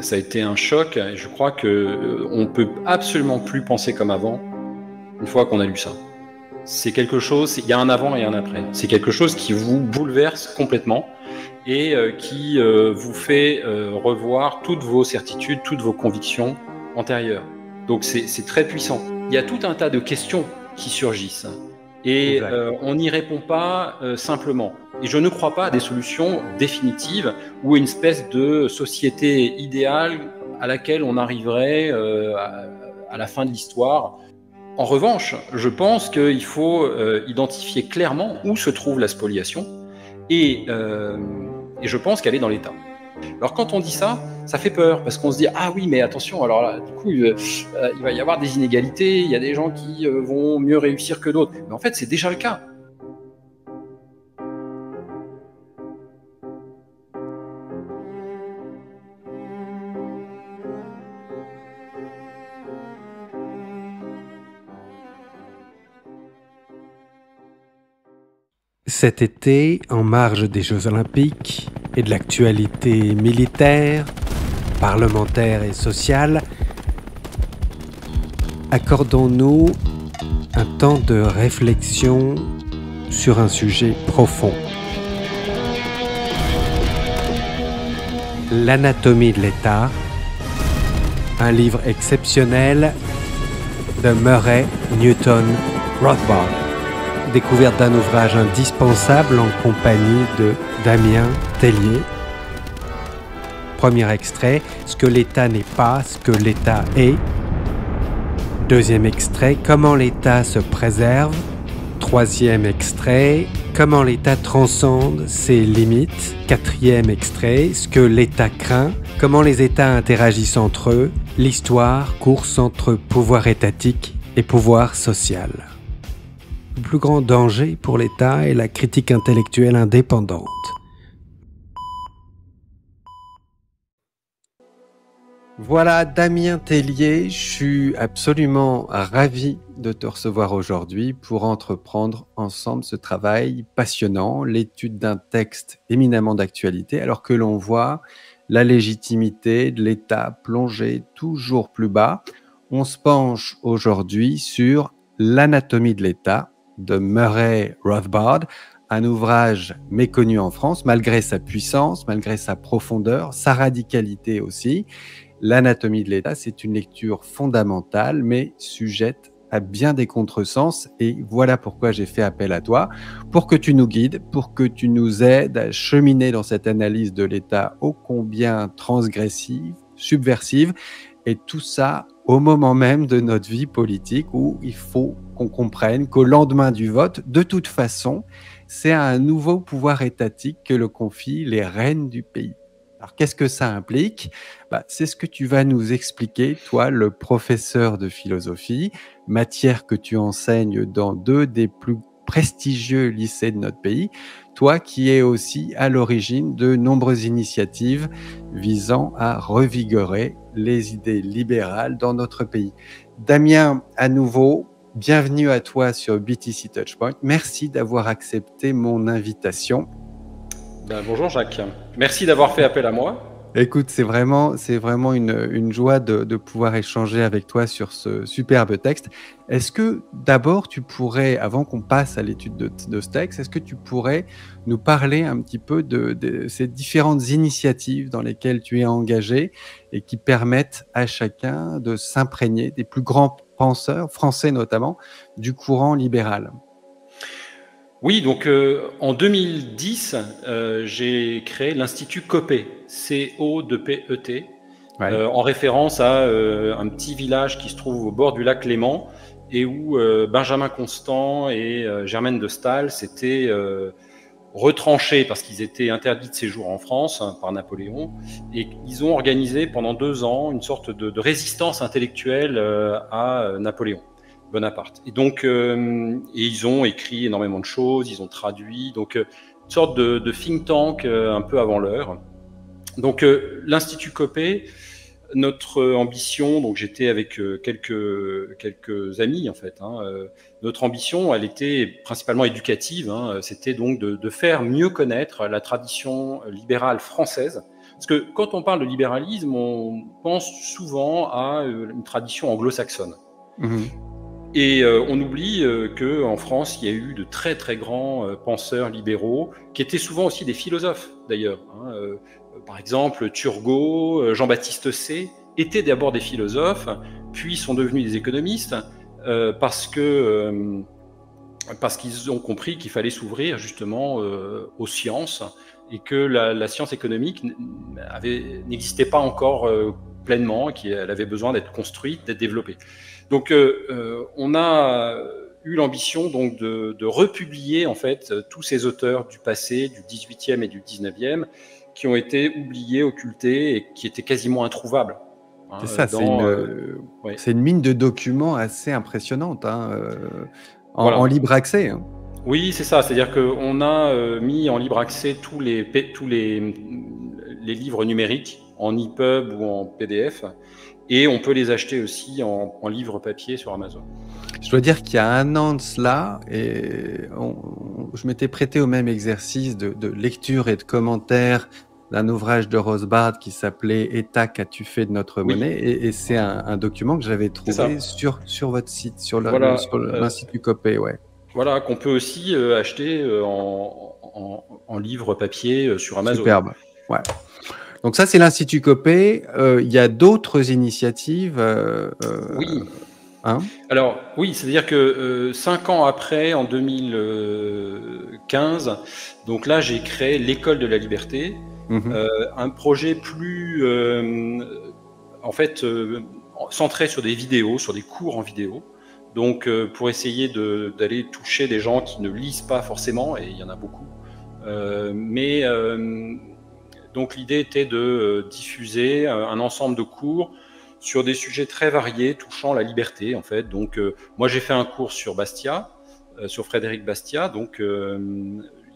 Ça a été un choc et je crois que on peut absolument plus penser comme avant une fois qu'on a lu ça. C'est quelque chose, il y a un avant et un après. C'est quelque chose qui vous bouleverse complètement et qui vous fait revoir toutes vos certitudes, toutes vos convictions antérieures. Donc c'est très puissant. Il y a tout un tas de questions qui surgissent et euh, on n'y répond pas euh, simplement. Et je ne crois pas à des solutions définitives ou une espèce de société idéale à laquelle on arriverait euh, à, la fin de l'histoire. En revanche, je pense qu'il faut identifier clairement où se trouve la spoliation et, et je pense qu'elle est dans l'État. Alors quand on dit ça, ça fait peur parce qu'on se dit ah oui mais attention alors là du coup euh, il va y avoir des inégalités, il y a des gens qui euh, vont mieux réussir que d'autres. Mais en fait c'est déjà le cas. Cet été, en marge des Jeux olympiques et de l'actualité militaire, parlementaire et sociale, accordons-nous un temps de réflexion sur un sujet profond. L'anatomie de l'État, un livre exceptionnel de Murray Newton Rothbard, découverte d'un ouvrage indispensable en compagnie de Damien Tellier, Premier extrait, ce que l'État n'est pas, ce que l'État est. Deuxième extrait, comment l'État se préserve. Troisième extrait, comment l'État transcende ses limites. Quatrième extrait, ce que l'État craint, comment les États interagissent entre eux. L'histoire, course entre pouvoir étatique et pouvoir social. Plus grand danger pour l'État est la critique intellectuelle indépendante. Voilà, Damien Tellier, je suis absolument ravi de te recevoir aujourd'hui pour entreprendre ensemble ce travail passionnant, l'étude d'un texte éminemment d'actualité, alors que l'on voit la légitimité de l'État plonger toujours plus bas. On se penche aujourd'hui sur L'anatomie de l'État de Murray Rothbard, un ouvrage méconnu en France malgré sa puissance, malgré sa profondeur, sa radicalité aussi. L'anatomie de l'État, c'est une lecture fondamentale, mais sujette à bien des contresens. Et voilà pourquoi j'ai fait appel à toi, pour que tu nous guides, pour que tu nous aides à cheminer dans cette analyse de l'État ô combien transgressive, subversive, et tout ça au moment même de notre vie politique où il faut qu'on comprenne qu'au lendemain du vote, de toute façon, c'est à un nouveau pouvoir étatique que le confient les reines du pays. Alors, qu'est-ce que ça implique? Bah, C'est ce que tu vas nous expliquer, toi, le professeur de philosophie, matière que tu enseignes dans deux des plus prestigieux lycées de notre pays, toi qui es aussi à l'origine de nombreuses initiatives visant à revigorer les idées libérales dans notre pays. Damien, à nouveau, bienvenue à toi sur BTC Touchpoint. Merci d'avoir accepté mon invitation. Ben, bonjour Jacques. Merci d'avoir fait appel à moi. Écoute, c'est vraiment, c'est vraiment une, joie de, pouvoir échanger avec toi sur ce superbe texte. Est-ce que d'abord tu pourrais, avant qu'on passe à l'étude de, ce texte, est-ce que tu pourrais nous parler un petit peu de, ces différentes initiatives dans lesquelles tu es engagé et qui permettent à chacun de s'imprégner des plus grands penseurs, français notamment, du courant libéral? Oui, donc euh, en 2010, euh, j'ai créé l'Institut COPE, C-O-P-E-T, euh, en référence à un petit village qui se trouve au bord du lac Léman et où Benjamin Constant et Germaine de Stahl s'étaient retranchés parce qu'ils étaient interdits de séjour en France hein, par Napoléon et ils ont organisé pendant deux ans une sorte de résistance intellectuelle à Napoléon. Bonaparte. Et donc, euh, et ils ont écrit énormément de choses, ils ont traduit, donc euh, une sorte de, think tank euh, un peu avant l'heure. Donc, l'Institut Copé notre ambition, donc j'étais avec quelques, quelques amis en fait, hein, notre ambition, elle était principalement éducative, hein, c'était donc de, faire mieux connaître la tradition libérale française. Parce que quand on parle de libéralisme, on pense souvent à une tradition anglo-saxonne. Mmh. Et on oublie que qu'en France, il y a eu de très très grands penseurs libéraux, qui étaient souvent aussi des philosophes d'ailleurs. Hein, par exemple, Turgot, euh, Jean-Baptiste C, étaient d'abord des philosophes, puis sont devenus des économistes, euh, parce que euh, parce qu'ils ont compris qu'il fallait s'ouvrir justement aux sciences et que la, science économique n'existait pas encore pleinement, qu'elle avait besoin d'être construite, d'être développée. Donc, on a eu l'ambition donc de, de, republier en fait tous ces auteurs du passé, du 18e et du 19e, qui ont été oubliés, occultés et qui étaient quasiment introuvables. Hein, c'est ça, euh, c'est une, mine de documents assez impressionnante, hein, euh, en, libre accès. Oui, c'est ça, c'est-à-dire qu'on a euh, mis en libre accès tous les, tous les, les livres numériques en EPUB ou en PDF, et on peut les acheter aussi en, en livre papier sur Amazon. Je dois dire qu'il y a un an de cela, et je m'étais prêté au même exercice de, de, lecture et de commentaires d'un ouvrage de Rosbard qui s'appelait État qu'as-tu fait de notre monnaie? Et, c'est un, document que j'avais trouvé sur, sur votre site, sur euh, l'Institut Copé. Ouais. Voilà, qu'on peut aussi euh, acheter euh, en, en, livre papier sur Amazon. Superbe. Ouais. Donc ça, c'est l'Institut Copé. Il y a d'autres initiatives. oui. Hein? Alors oui, c'est-à-dire que cinq ans après, en 2015, donc là, j'ai créé l'école de la liberté, Mhm. Euh, un projet plus, euh, en fait, euh, centré sur des vidéos, sur des cours en vidéo. Donc, pour essayer d'aller toucher des gens qui ne lisent pas forcément, et il y en a beaucoup. mais donc, l'idée était de diffuser un ensemble de cours sur des sujets très variés touchant la liberté, en fait. Donc, moi, j'ai fait un cours sur Bastia, sur Frédéric Bastia. Donc,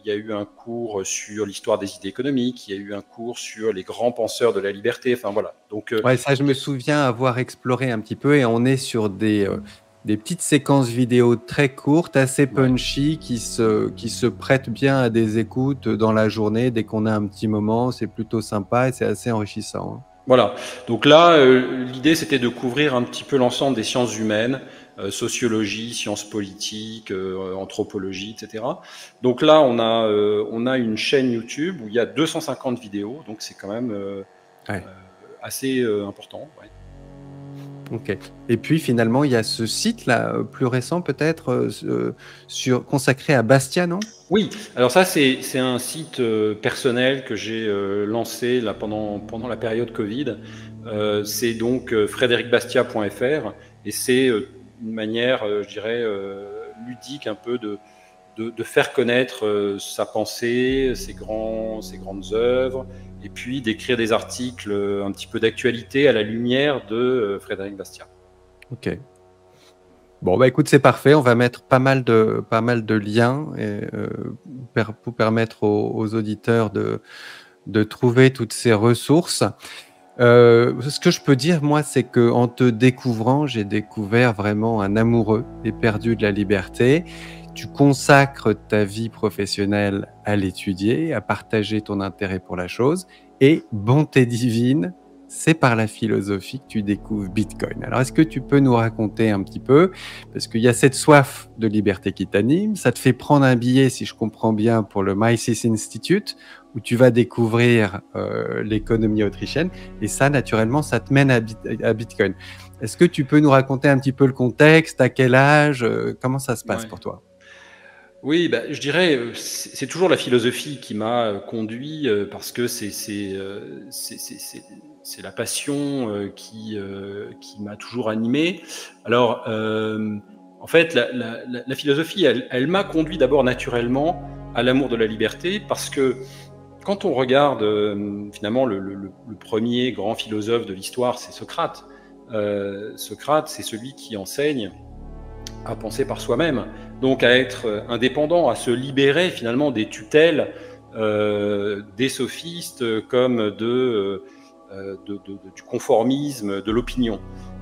il y a eu un cours sur l'histoire des idées économiques, il y a eu un cours sur les grands penseurs de la liberté. Enfin voilà. Donc, euh, ça, je me souviens avoir exploré un petit peu et on est sur des, euh, des petites séquences vidéo très courtes, assez punchy, qui se, qui se prêtent bien à des écoutes dans la journée dès qu'on a un petit moment. C'est plutôt sympa et c'est assez enrichissant. Hein. Voilà. Donc là, euh, l'idée, c'était de couvrir un petit peu l'ensemble des sciences humaines. Euh, sociologie, sciences politiques, euh, anthropologie, etc. Donc là, on a, on a une chaîne YouTube où il y a 250 vidéos, donc c'est quand même assez important. Et puis finalement, il y a ce site-là, plus récent peut-être, sur consacré à Bastia, non? Oui. Alors ça, c'est un site personnel que j'ai lancé là pendant la période Covid. c'est donc frédéricbastia.fr et c'est une manière, euh, je dirais, euh, ludique un peu de, faire connaître euh, sa pensée, ses grandes œuvres, et puis d'écrire des articles un petit peu d'actualité à la lumière de Frédéric Bastiat. Ok. Bon, bah écoute, c'est parfait. On va mettre pas mal de, pas mal de liens et, pour permettre aux, auditeurs de, de trouver toutes ces ressources. Euh, ce que je peux dire, moi, c'est que en te découvrant, j'ai découvert vraiment un amoureux éperdu de la liberté. Tu consacres ta vie professionnelle à l'étudier, à partager ton intérêt pour la chose, et bonté divine, c'est par la philosophie que tu découvres Bitcoin. Alors, est-ce que tu peux nous raconter un petit peu? Parce qu'il y a cette soif de liberté qui t'anime. Ça te fait prendre un billet, si je comprends bien, pour le Mises Institute, où tu vas découvrir euh, l'économie autrichienne. Et ça, naturellement, ça te mène à, Bitcoin. Est-ce que tu peux nous raconter un petit peu le contexte? À quel âge? Euh, Comment ça se passe pour toi? Oui, bah, je dirais, euh, c'est toujours la philosophie qui m'a conduit parce que c'est la passion euh, qui, euh, m'a toujours animé. Alors, euh, en fait, la, philosophie, elle, m'a conduit d'abord naturellement à l'amour de la liberté, parce que quand on regarde finalement le, le, le, premier grand philosophe de l'histoire, c'est Socrate. Socrate, c'est celui qui enseigne à penser par soi-même, donc à être indépendant, à se libérer finalement des tutelles des sophistes comme de du conformisme, de l'opinion.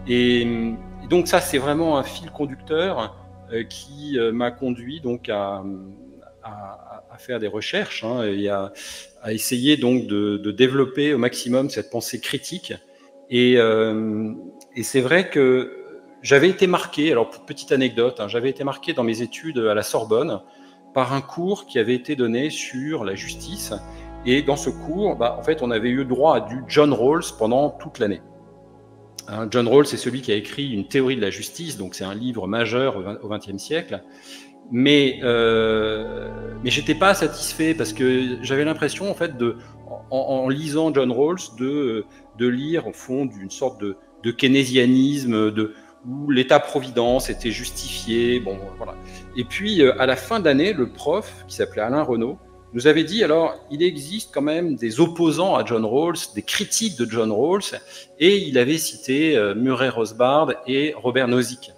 Et, donc ça, c'est vraiment un fil conducteur qui m'a conduit donc à, faire des recherches hein, et à, essayer donc de, développer au maximum cette pensée critique. Et, et c'est vrai que j'avais été marqué, alors petite anecdote, hein, j'avais été marqué dans mes études à la Sorbonne par un cours qui avait été donné sur la justice. Et dans ce cours, bah, en fait, on avait eu droit à du John Rawls pendant toute l'année. Hein, John Rawls, c'est celui qui a écrit une théorie de la justice, donc c'est un livre majeur au XXe siècle. Mais, euh, mais j'étais pas satisfait parce que j'avais l'impression, en fait, de, en, lisant John Rawls, de, lire au fond d'une sorte de, de keynésianisme, de, où l'État-providence était justifié. Bon, voilà. Et puis, euh, à la fin d'année, le prof, qui s'appelait Alain Renaud, nous avait dit alors, il existe quand même des opposants à John Rawls, des critiques de John Rawls, et il avait cité euh, Murray Rosbard et Robert Nozick.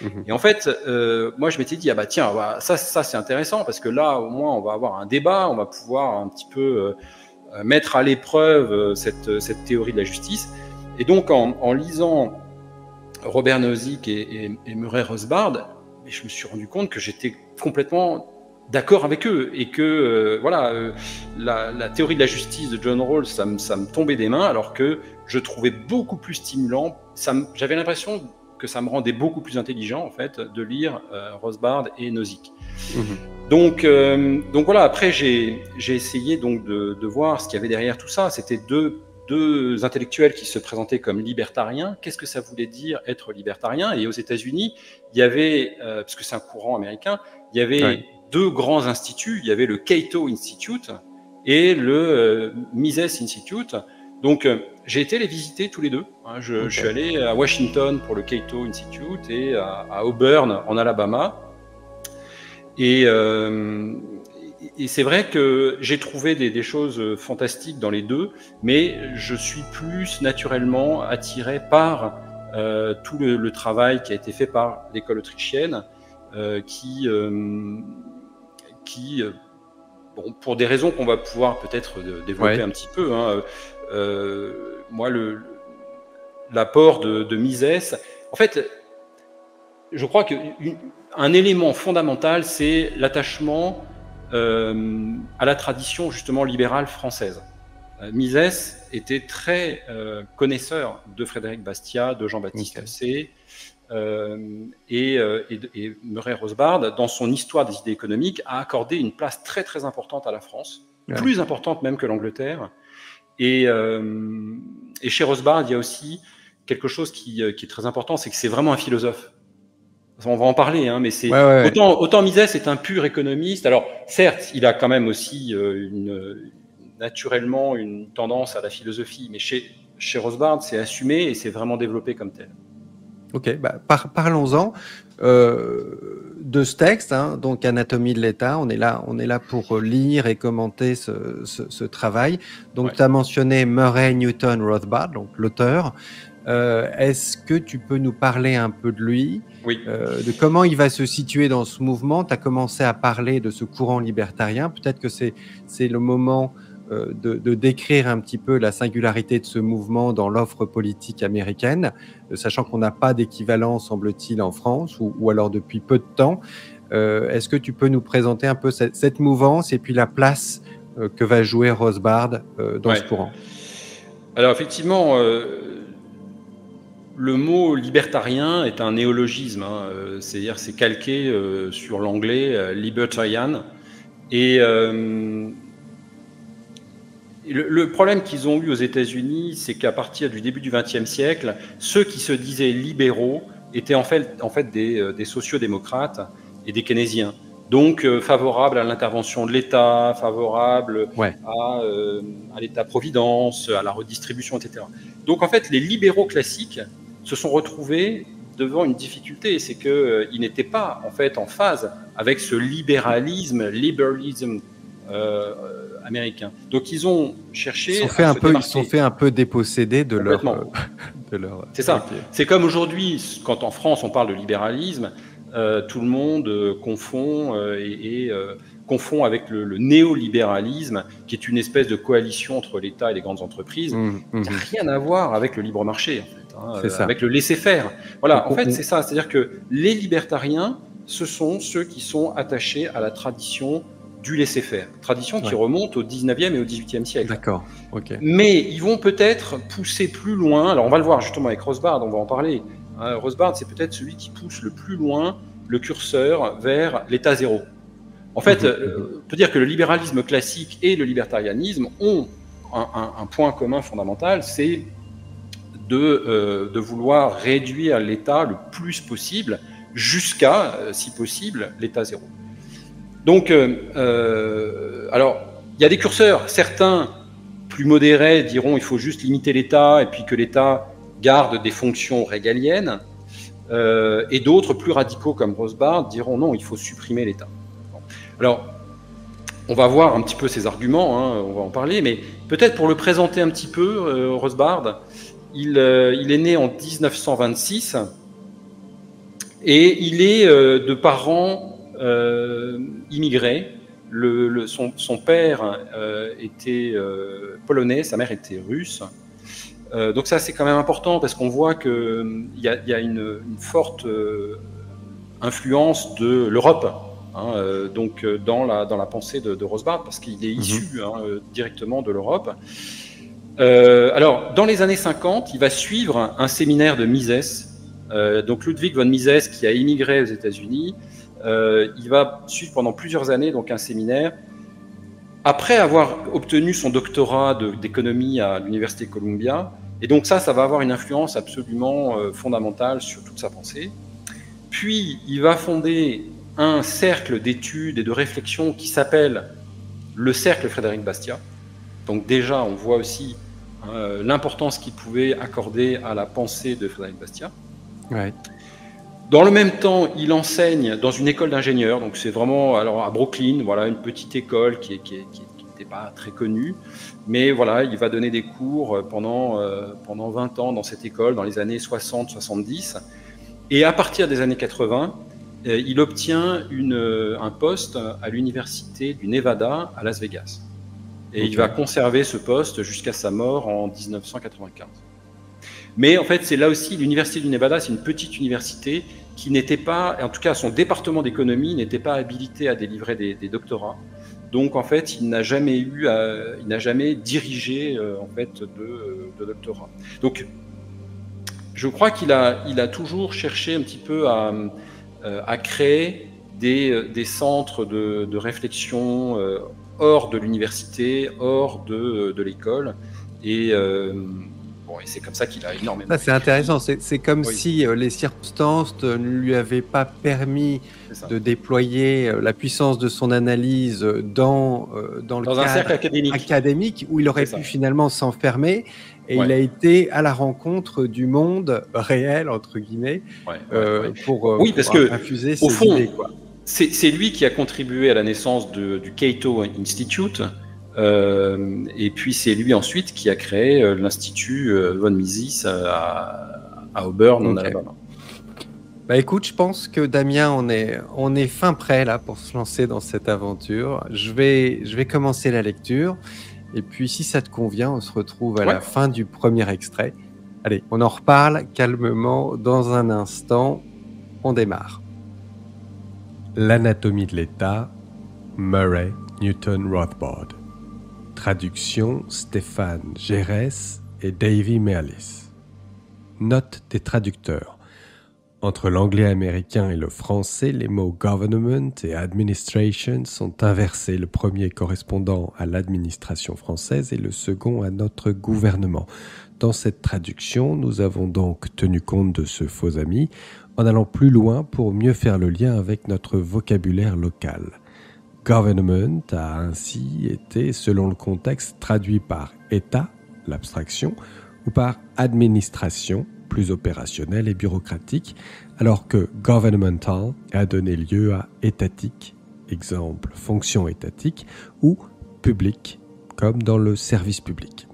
Mhm. Et en fait, euh, moi, je m'étais dit, ah bah tiens, ça, ça c'est intéressant, parce que là, au moins, on va avoir un débat, on va pouvoir un petit peu mettre à l'épreuve cette, cette, théorie de la justice. Et donc, en, en lisant Robert Nozick et, Murray Rosbard, je me suis rendu compte que j'étais complètement d'accord avec eux et que euh, voilà euh, la, théorie de la justice de John Rawls ça me, tombait des mains alors que je trouvais beaucoup plus stimulant j'avais l'impression que ça me rendait beaucoup plus intelligent en fait de lire euh, Rosbard et Nozick mhm. donc donc voilà après j'ai essayé donc de, de voir ce qu'il y avait derrière tout ça c'était deux deux intellectuels qui se présentaient comme libertariens. Qu'est-ce que ça voulait dire être libertarien? Et aux États-Unis, il y avait, euh, parce que c'est un courant américain, il y avait deux grands instituts. Il y avait le Cato Institute et le euh, Mises Institute. Donc, euh, j'ai été les visiter tous les deux. Hein. Je, suis allé à Washington pour le Cato Institute et à, Auburn en Alabama. Et, et c'est vrai que j'ai trouvé des, choses fantastiques dans les deux, mais je suis plus naturellement attiré par euh, tout le, travail qui a été fait par l'école autrichienne, euh, qui, euh, qui bon, pour des raisons qu'on va pouvoir peut-être développer un petit peu, hein, moi, l'apport de, de Mises, en fait, je crois qu'un élément fondamental, c'est l'attachement euh, à la tradition justement libérale française. Euh, Mises était très euh, connaisseur de Frédéric Bastiat, de Jean-Baptiste okay. et, et, Murray Rosbard, dans son Histoire des idées économiques, a accordé une place très très importante à la France, plus importante même que l'Angleterre. Et, et, chez Rosbard, il y a aussi quelque chose qui, qui est très important, c'est que c'est vraiment un philosophe. On va en parler, hein, mais c'est autant, autant Mises est un pur économiste. Alors certes, il a quand même aussi euh, une, naturellement une tendance à la philosophie, mais chez, chez Rosbard, c'est assumé et c'est vraiment développé comme tel. Ok, bah, parlons-en euh, de ce texte, hein, donc Anatomie de l'État. On est là, on est là pour lire et commenter ce, ce, travail. Donc tu as mentionné Murray Newton Rothbard, donc l'auteur. Euh, est-ce que tu peux nous parler un peu de lui oui. Euh, de comment il va se situer dans ce mouvement? Tu as commencé à parler de ce courant libertarien. Peut-être que c'est le moment euh, de, décrire un petit peu la singularité de ce mouvement dans l'offre politique américaine, sachant qu'on n'a pas d'équivalent, semble-t-il, en France, ou, alors depuis peu de temps. Est-ce que tu peux nous présenter un peu cette, mouvance et puis la place que va jouer Rosbard dans ce courant? Alors effectivement, le mot libertarien est un néologisme, hein, euh, c'est-à-dire c'est calqué euh, sur l'anglais euh, libertarian. Et le, problème qu'ils ont eu aux États-Unis, c'est qu'à partir du début du XXe siècle, ceux qui se disaient libéraux étaient en fait, en fait des, des sociodémocrates et des keynésiens. Donc favorables à l'intervention de l'État, favorables à, à l'État-providence, à la redistribution, etc. Donc en fait, les libéraux classiques se sont retrouvés devant une difficulté, c'est qu'ils euh, n'étaient pas en fait en phase avec ce libéralisme, euh, américain. Donc ils ont cherché. Ils sont fait un peu, ils sont fait un peu dépossédés de leur. Euh. C'est ça. C'est comme aujourd'hui, quand en France on parle de libéralisme, tout le monde confond et, confond avec le, néolibéralisme, qui est une espèce de coalition entre l'État et les grandes entreprises. Mmh, mmh. Ça n'a rien à voir avec le libre marché, en fait, hein, euh, avec le laisser-faire. Voilà, en fait, c'est ça. C'est-à-dire que les libertariens, ce sont ceux qui sont attachés à la tradition du laisser-faire. Tradition qui remonte au 19e et au 18e siècle. D'accord, ok. Mais ils vont peut-être pousser plus loin. Alors, on va le voir justement avec Rosbard, on va en parler. Hein, Rosbard, c'est peut-être celui qui pousse le plus loin le curseur vers l'état zéro. En fait, mhm. euh, on peut dire que le libéralisme classique et le libertarianisme ont un, point commun fondamental, c'est de, euh, de, vouloir réduire l'État le plus possible jusqu'à, euh, si possible, l'état zéro. Donc, alors, il y a des curseurs. Certains, plus modérés, diront il faut juste limiter l'État et puis que l'État garde des fonctions régaliennes. et d'autres, plus radicaux comme Rosbard, diront non, il faut supprimer l'État. Alors, on va voir un petit peu ses arguments, hein, on va en parler, mais peut-être pour le présenter un petit peu, euh, il, euh, il, est né en 1926 et il est euh, de parents immigrés. Le, son, père était polonais, sa mère était russe. donc ça, c'est quand même important parce qu'on voit qu'il y, y, a une, une forte influence de l'Europe Hein, euh, donc euh, dans la, dans la pensée de, de Rosbard, parce qu'il est mhm. issu hein, euh, directement de l'Europe. Alors, dans les années 50, il va suivre un séminaire de Mises. donc Ludwig von Mises, qui a immigré aux États-Unis, il va suivre pendant plusieurs années donc un séminaire. Après avoir obtenu son doctorat d'économie à l'université Columbia, et donc ça, ça va avoir une influence absolument fondamentale sur toute sa pensée. Puis il va fonder un cercle d'études et de réflexion qui s'appelle le cercle Frédéric Bastiat. Donc déjà, on voit aussi hein, l'importance qu'il pouvait accorder à la pensée de Frédéric Bastiat. Dans le même temps, il enseigne dans une école d'ingénieurs, donc c'est vraiment alors à Brooklyn, voilà une petite école qui n'était pas très connue, mais voilà, il va donner des cours pendant, euh, pendant 20 ans dans cette école, dans les années 60-70. Et à partir des années 80, euh, il obtient euh, un poste à l'université du Nevada à Las Vegas. Et il va conserver ce poste jusqu'à sa mort en 1995. Mais en fait, c'est là aussi l'université du Nevada, c'est une petite université qui n'était pas, en tout cas son département d'économie n'était pas habilité à délivrer des, doctorats. Donc en fait, il n'a jamais eu, il n'a jamais dirigé euh, en fait de, de, doctorat. Donc je crois qu'il a, il a toujours cherché un petit peu à, euh, à créer des, euh, des centres de, de réflexion hors de l'université, hors de, de l'école. Et, bon, et c'est comme ça qu'il a énormément. c'est intéressant. C'est comme si les circonstances ne lui avaient pas permis de déployer la puissance de son analyse dans, dans le dans un cercle académique. académique où il aurait pu finalement s'enfermer et il a été à la rencontre du monde réel, entre guillemets, euh, pour, euh, oui, parce que, infuser au fond, C'est lui qui a contribué à la naissance de, du Cato Institute, euh, et puis c'est lui ensuite qui a créé l'Institut von Mises à, à Auburn, en Alabama. Bah écoute, je pense que Damien, on est, on est fin prêt là pour se lancer dans cette aventure. Je vais, je vais commencer la lecture. Et puis, si ça te convient, on se retrouve à la fin du premier extrait. Allez, on en reparle calmement dans un instant. On démarre. L'anatomie de l'État, Murray Newton Rothbard. Traduction Stéphane Gérès et Davy Merlis. Note des traducteurs. Entre l'anglais américain et le français, les mots government et administration sont inversés, le premier correspondant à l'administration française et le second à notre gouvernement. Dans cette traduction, nous avons donc tenu compte de ce faux ami en allant plus loin pour mieux faire le lien avec notre vocabulaire local. Government a ainsi été, selon le contexte, traduit par État, l'abstraction, ou par administration, plus opérationnel et bureaucratique, alors que governmental a donné lieu à étatique, exemple fonction étatique, ou public, comme dans le service public.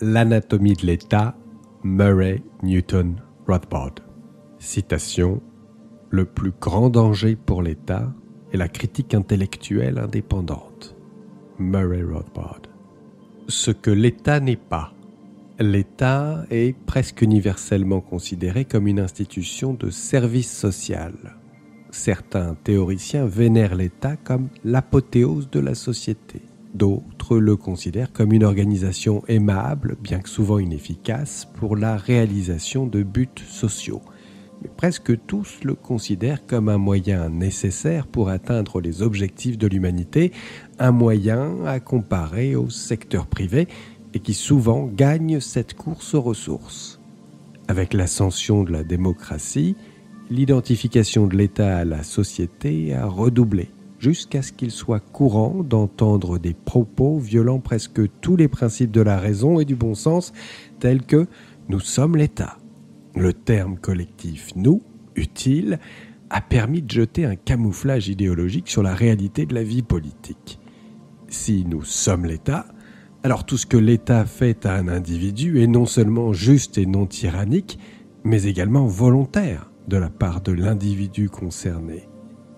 L'anatomie de l'État, Murray Newton Rothbard. Citation Le plus grand danger pour l'État et la critique intellectuelle indépendante. Murray Rothbard. Ce que l'État n'est pas. L'État est presque universellement considéré comme une institution de service social. Certains théoriciens vénèrent l'État comme l'apothéose de la société. D'autres le considèrent comme une organisation aimable, bien que souvent inefficace, pour la réalisation de buts sociaux. Presque tous le considèrent comme un moyen nécessaire pour atteindre les objectifs de l'humanité, un moyen à comparer au secteur privé et qui souvent gagne cette course aux ressources. Avec l'ascension de la démocratie, l'identification de l'État à la société a redoublé jusqu'à ce qu'il soit courant d'entendre des propos violant presque tous les principes de la raison et du bon sens, tels que nous sommes l'État. Le terme collectif nous, utile, a permis de jeter un camouflage idéologique sur la réalité de la vie politique. Si nous sommes l'État, alors tout ce que l'État fait à un individu est non seulement juste et non tyrannique, mais également volontaire de la part de l'individu concerné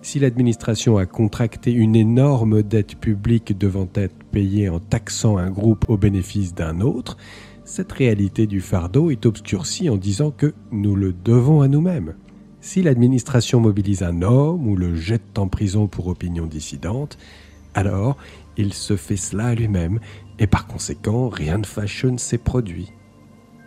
si l'administration a contracté une énorme dette publique devant être payée en taxant un groupe au bénéfice d'un autre, cette réalité du fardeau est obscurcie en disant que nous le devons à nous-mêmes. Si l'administration mobilise un homme ou le jette en prison pour opinion dissidente, alors il se fait cela à lui-même et par conséquent rien ne s'est produit.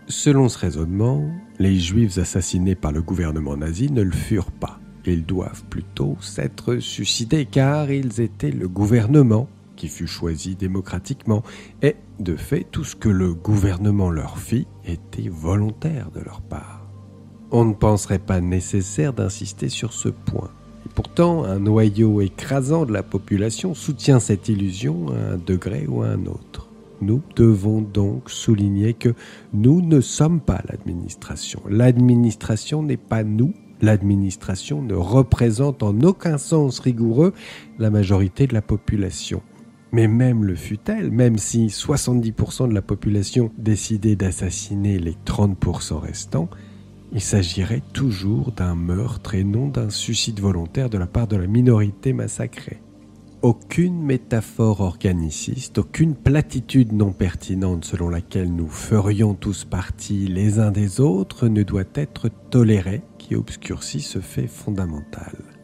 Selon ce raisonnement, les juifs assassinés par le gouvernement nazi ne le furent pas. Ils doivent plutôt s'être suicidés car ils étaient le gouvernement qui fut choisi démocratiquement et de fait tout ce que le gouvernement leur fit était volontaire de leur part. On ne penserait pas nécessaire d'insister sur ce point. Pourtant, un noyau écrasant de la population soutient cette illusion à un degré ou à un autre. Nous devons donc souligner que nous ne sommes pas l'administration. L'administration n'est pas nous, l'administration ne représente en aucun sens rigoureux la majorité de la population. Mais même le fut-elle, même si 70% de la population décidait d'assassiner les 30% restants, il s'agirait toujours d'un meurtre et non d'un suicide volontaire de la part de la minorité massacrée. Aucune métaphore organiciste, aucune platitude non pertinente selon laquelle nous ferions tous partie les uns des autres ne doit être tolérée qui obscurcit ce fait fondamental.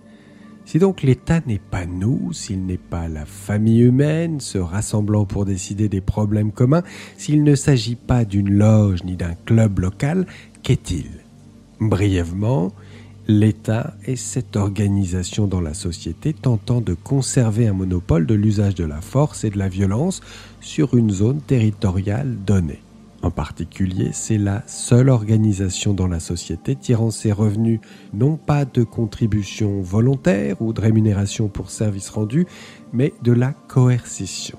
Si donc l'État n'est pas nous, s'il n'est pas la famille humaine se rassemblant pour décider des problèmes communs, s'il ne s'agit pas d'une loge ni d'un club local, qu'est-il? Brièvement, L'État est cette organisation dans la société tentant de conserver un monopole de l'usage de la force et de la violence sur une zone territoriale donnée. En particulier, c'est la seule organisation dans la société tirant ses revenus non pas de contributions volontaires ou de rémunération pour services rendus, mais de la coercition.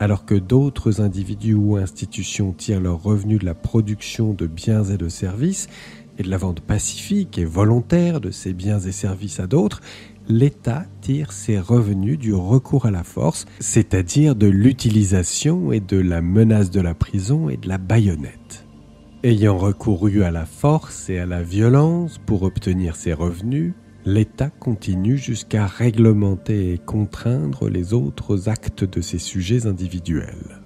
Alors que d'autres individus ou institutions tirent leurs revenus de la production de biens et de services, et de la vente pacifique et volontaire de ses biens et services à d'autres, l'État tire ses revenus du recours à la force, c'est-à-dire de l'utilisation et de la menace de la prison et de la baïonnette. Ayant recouru à la force et à la violence pour obtenir ses revenus, l'État continue jusqu'à réglementer et contraindre les autres actes de ses sujets individuels.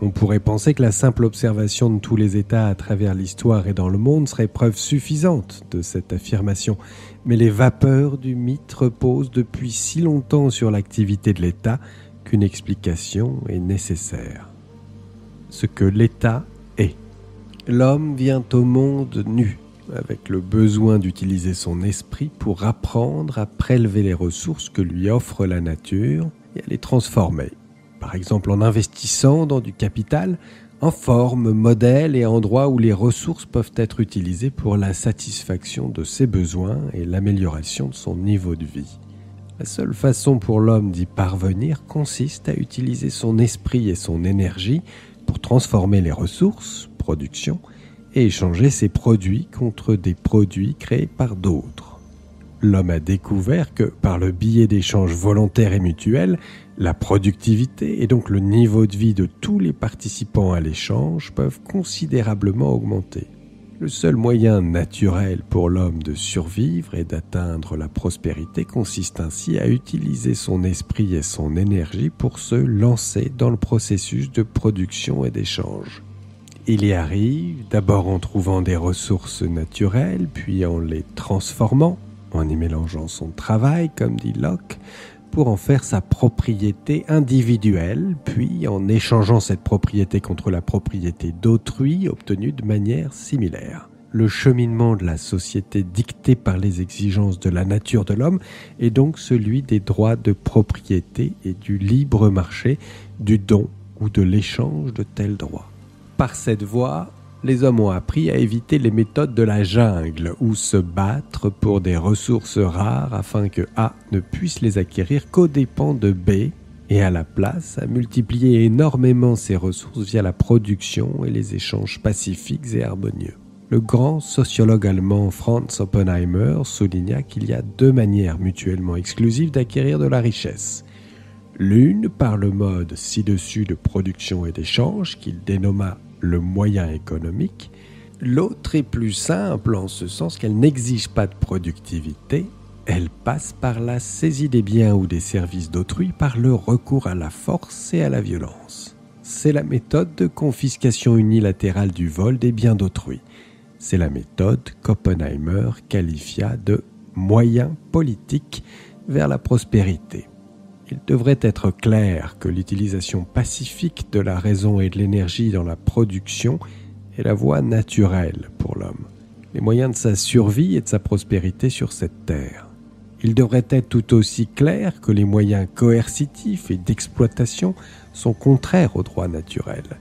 On pourrait penser que la simple observation de tous les États à travers l'histoire et dans le monde serait preuve suffisante de cette affirmation, mais les vapeurs du mythe reposent depuis si longtemps sur l'activité de l'État qu'une explication est nécessaire. Ce que l'État est. L'homme vient au monde nu, avec le besoin d'utiliser son esprit pour apprendre à prélever les ressources que lui offre la nature et à les transformer par exemple en investissant dans du capital, en forme, modèle et endroit où les ressources peuvent être utilisées pour la satisfaction de ses besoins et l'amélioration de son niveau de vie. La seule façon pour l'homme d'y parvenir consiste à utiliser son esprit et son énergie pour transformer les ressources, production, et échanger ses produits contre des produits créés par d'autres. L'homme a découvert que, par le biais d'échanges volontaires et mutuels, la productivité et donc le niveau de vie de tous les participants à l'échange peuvent considérablement augmenter. Le seul moyen naturel pour l'homme de survivre et d'atteindre la prospérité consiste ainsi à utiliser son esprit et son énergie pour se lancer dans le processus de production et d'échange. Il y arrive d'abord en trouvant des ressources naturelles, puis en les transformant, en y mélangeant son travail, comme dit Locke, pour en faire sa propriété individuelle, puis en échangeant cette propriété contre la propriété d'autrui obtenue de manière similaire. Le cheminement de la société dicté par les exigences de la nature de l'homme est donc celui des droits de propriété et du libre marché, du don ou de l'échange de tels droits. Par cette voie, les hommes ont appris à éviter les méthodes de la jungle ou se battre pour des ressources rares afin que A ne puisse les acquérir qu'aux dépens de B et à la place à multiplier énormément ces ressources via la production et les échanges pacifiques et harmonieux. Le grand sociologue allemand Franz Oppenheimer souligna qu'il y a deux manières mutuellement exclusives d'acquérir de la richesse. L'une par le mode ci-dessus de production et d'échange qu'il dénomma le moyen économique, l'autre est plus simple en ce sens qu'elle n'exige pas de productivité, elle passe par la saisie des biens ou des services d'autrui par le recours à la force et à la violence. C'est la méthode de confiscation unilatérale du vol des biens d'autrui. C'est la méthode qu'Oppenheimer qualifia de moyen politique vers la prospérité il devrait être clair que l'utilisation pacifique de la raison et de l'énergie dans la production est la voie naturelle pour l'homme, les moyens de sa survie et de sa prospérité sur cette terre. Il devrait être tout aussi clair que les moyens coercitifs et d'exploitation sont contraires aux droits naturels.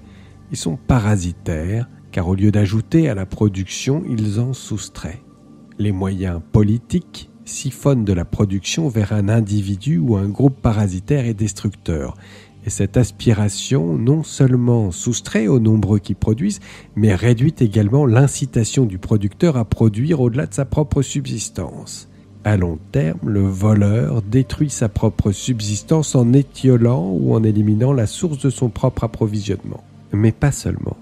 Ils sont parasitaires car au lieu d'ajouter à la production, ils en soustraient. Les moyens politiques siphonne de la production vers un individu ou un groupe parasitaire et destructeur. Et cette aspiration non seulement soustrait aux nombreux qui produisent, mais réduit également l'incitation du producteur à produire au-delà de sa propre subsistance. À long terme, le voleur détruit sa propre subsistance en étiolant ou en éliminant la source de son propre approvisionnement. Mais pas seulement.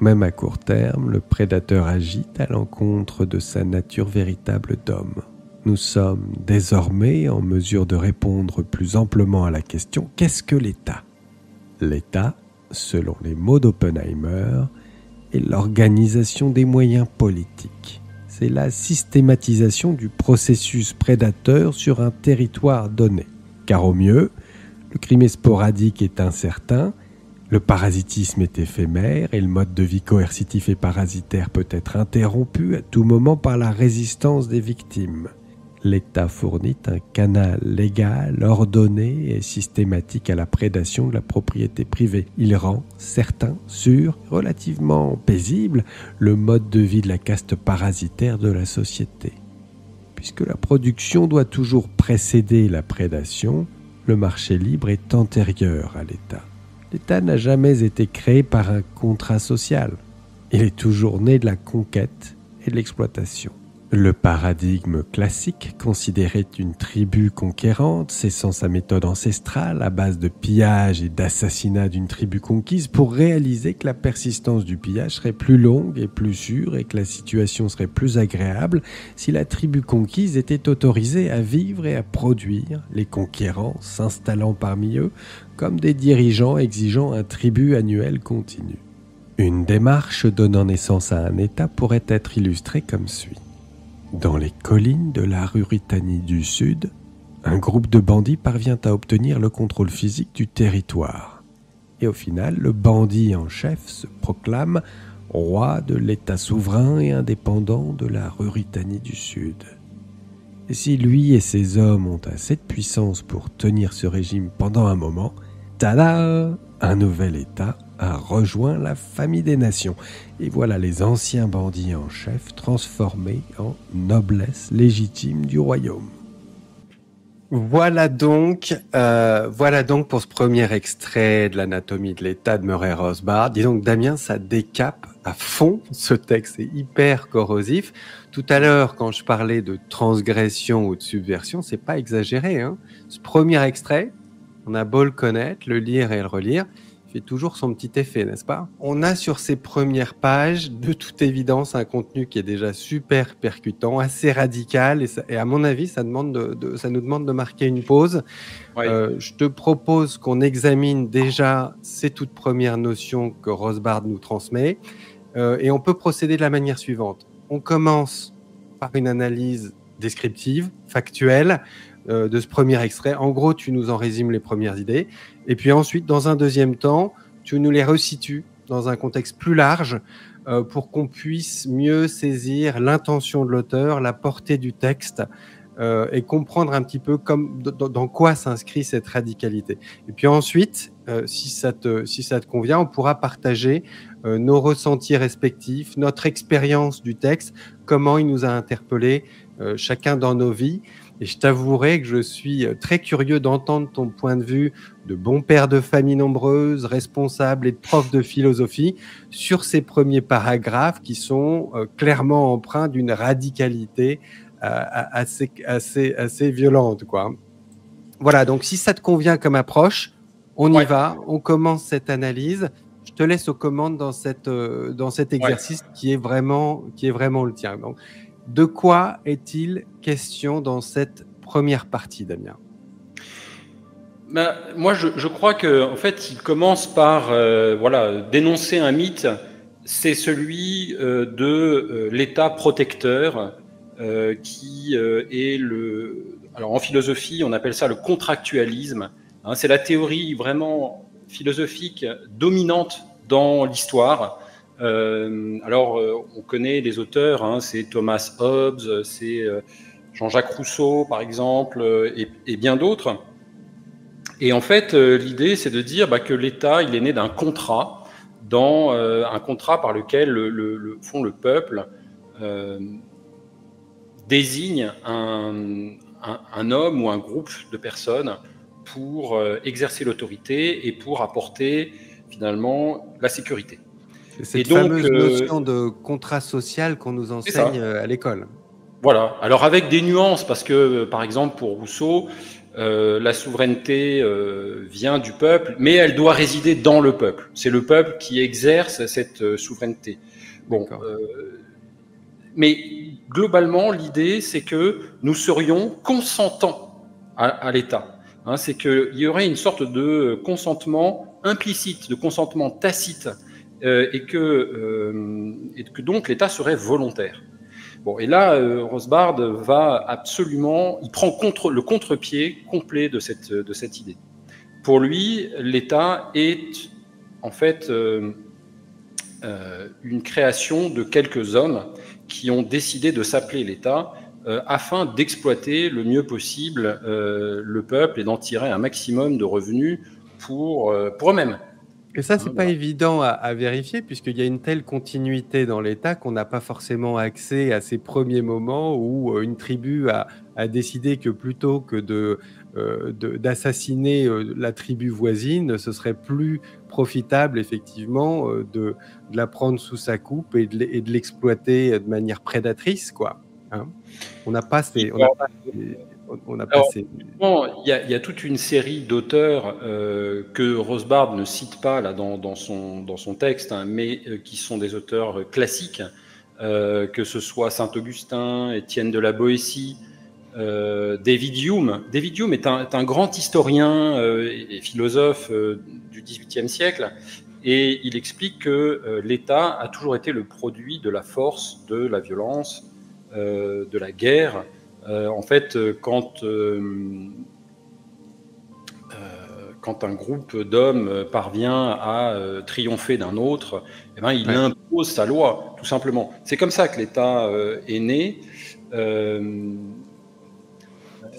Même à court terme, le prédateur agit à l'encontre de sa nature véritable d'homme. Nous sommes désormais en mesure de répondre plus amplement à la question qu'est-ce que l'État? L'État, selon les mots d'Oppenheimer, est l'organisation des moyens politiques. C'est la systématisation du processus prédateur sur un territoire donné. Car au mieux, le crime sporadique est incertain, le parasitisme est éphémère et le mode de vie coercitif et parasitaire peut être interrompu à tout moment par la résistance des victimes l'État fournit un canal légal, ordonné et systématique à la prédation de la propriété privée. Il rend certain, sûr, relativement paisible le mode de vie de la caste parasitaire de la société. Puisque la production doit toujours précéder la prédation, le marché libre est antérieur à l'État. L'État n'a jamais été créé par un contrat social. Il est toujours né de la conquête et de l'exploitation. Le paradigme classique considérait une tribu conquérante cessant sa méthode ancestrale à base de pillage et d'assassinat d'une tribu conquise pour réaliser que la persistance du pillage serait plus longue et plus sûre et que la situation serait plus agréable si la tribu conquise était autorisée à vivre et à produire, les conquérants s'installant parmi eux comme des dirigeants exigeant un tribut annuel continu. Une démarche donnant naissance à un État pourrait être illustrée comme suit. Dans les collines de la Ruritanie du Sud, un groupe de bandits parvient à obtenir le contrôle physique du territoire. Et au final, le bandit en chef se proclame roi de l'État souverain et indépendant de la Ruritanie du Sud. Si lui et ses hommes ont assez de puissance pour tenir ce régime pendant un moment, tada Un nouvel État a rejoint la famille des nations. Et voilà les anciens bandits en chef transformés en noblesse légitime du royaume. Voilà donc, euh, voilà donc pour ce premier extrait de l'anatomie de l'État de Murray Rosbard. Dis donc, Damien, ça décape à fond ce texte, c'est hyper corrosif. Tout à l'heure, quand je parlais de transgression ou de subversion, c'est pas exagéré. Hein ce premier extrait, on a beau le connaître, le lire et le relire, fait toujours son petit effet, n'est-ce pas? On a sur ces premières pages, de toute évidence, un contenu qui est déjà super percutant, assez radical, et, à mon avis, ça, demande de, ça nous demande de marquer une pause. Euh, je te propose qu'on examine déjà ces toutes premières notions que Rosbard nous transmet, euh, et on peut procéder de la manière suivante. On commence par une analyse descriptive, factuelle, euh, de ce premier extrait. En gros, tu nous en résumes les premières idées. Et puis ensuite, dans un deuxième temps, tu nous les resitues dans un contexte plus large euh, pour qu'on puisse mieux saisir l'intention de l'auteur, la portée du texte euh, et comprendre un petit peu dans, quoi s'inscrit cette radicalité. Et puis ensuite, si, ça te, si ça te convient, on pourra partager nos ressentis respectifs, notre expérience du texte, comment il nous a interpellés chacun dans nos vies. Et je t'avouerai que je suis euh, très curieux d'entendre ton point de vue de bon père de famille nombreuse, responsable et de prof de philosophie sur ces premiers paragraphes qui sont euh, clairement empreints d'une radicalité euh, assez, assez, assez violente. Quoi. Voilà, donc si ça te convient comme approche, on y va, on commence cette analyse. Je te laisse aux commandes dans, cette, dans cet exercice qui, est vraiment, qui est vraiment le tien. Donc, de quoi est-il question dans cette première partie, Damien? Ben, Moi, je, crois qu'en en fait, il commence par euh, voilà, dénoncer un mythe. C'est celui euh, de euh, l'État protecteur qui est le. Alors, en philosophie, on appelle ça le contractualisme. Hein. c'est la théorie vraiment philosophique dominante dans l'histoire alors, euh, on connaît les auteurs, hein, c'est Thomas Hobbes, c'est euh, Jean-Jacques Rousseau, par exemple, et, bien d'autres. Et en fait, l'idée, c'est de dire bah, que l'État, il est né d'un contrat, dans un contrat par lequel le, le, peuple désigne un, homme ou un groupe de personnes pour exercer l'autorité et pour apporter finalement la sécurité. Cette fameuse euh, notion de contrat social qu'on nous enseigne euh, à l'école. Voilà. Alors avec des nuances, parce que euh, par exemple pour Rousseau, la souveraineté vient du peuple, mais elle doit résider dans le peuple. C'est le peuple qui exerce cette souveraineté. Bon, mais globalement, l'idée, c'est que nous serions consentants à, l'État. Hein, c'est qu'il y aurait une sorte de consentement implicite, de consentement tacite et, que, euh, et que donc l'État serait volontaire. Bon, et là, euh, Rosbard va absolument, il prend le contre-pied complet de cette, idée. Pour lui, l'État est en fait euh, une création de quelques hommes qui ont décidé de s'appeler l'État afin d'exploiter le mieux possible le peuple et d'en tirer un maximum de revenus pour eux-mêmes. Et ça, c'est pas évident à, vérifier puisqu'il y a une telle continuité dans l'État qu'on n'a pas forcément accès à ces premiers moments où euh, une tribu a, décidé que plutôt que de, euh, d'assassiner euh, la tribu voisine, ce serait plus profitable effectivement de, de, la prendre sous sa coupe et de l'exploiter de manière prédatrice, quoi. Hein. on n'a pas ces, on pas on a Il y, a toute une série d'auteurs euh, que Rosbard ne cite pas là dans, son, dans son texte, hein, mais euh, qui sont des auteurs classiques, euh, que ce soit Saint-Augustin, Étienne de la Boétie, David Hume. David Hume est un, grand historien et philosophe du XVIIIe siècle, et il explique que l'État a toujours été le produit de la force, de la violence, de la guerre. Euh, en fait, euh, quand, euh, quand un groupe d'hommes parvient à triompher d'un autre, eh ben, il impose sa loi, tout simplement. C'est comme ça que l'État est né.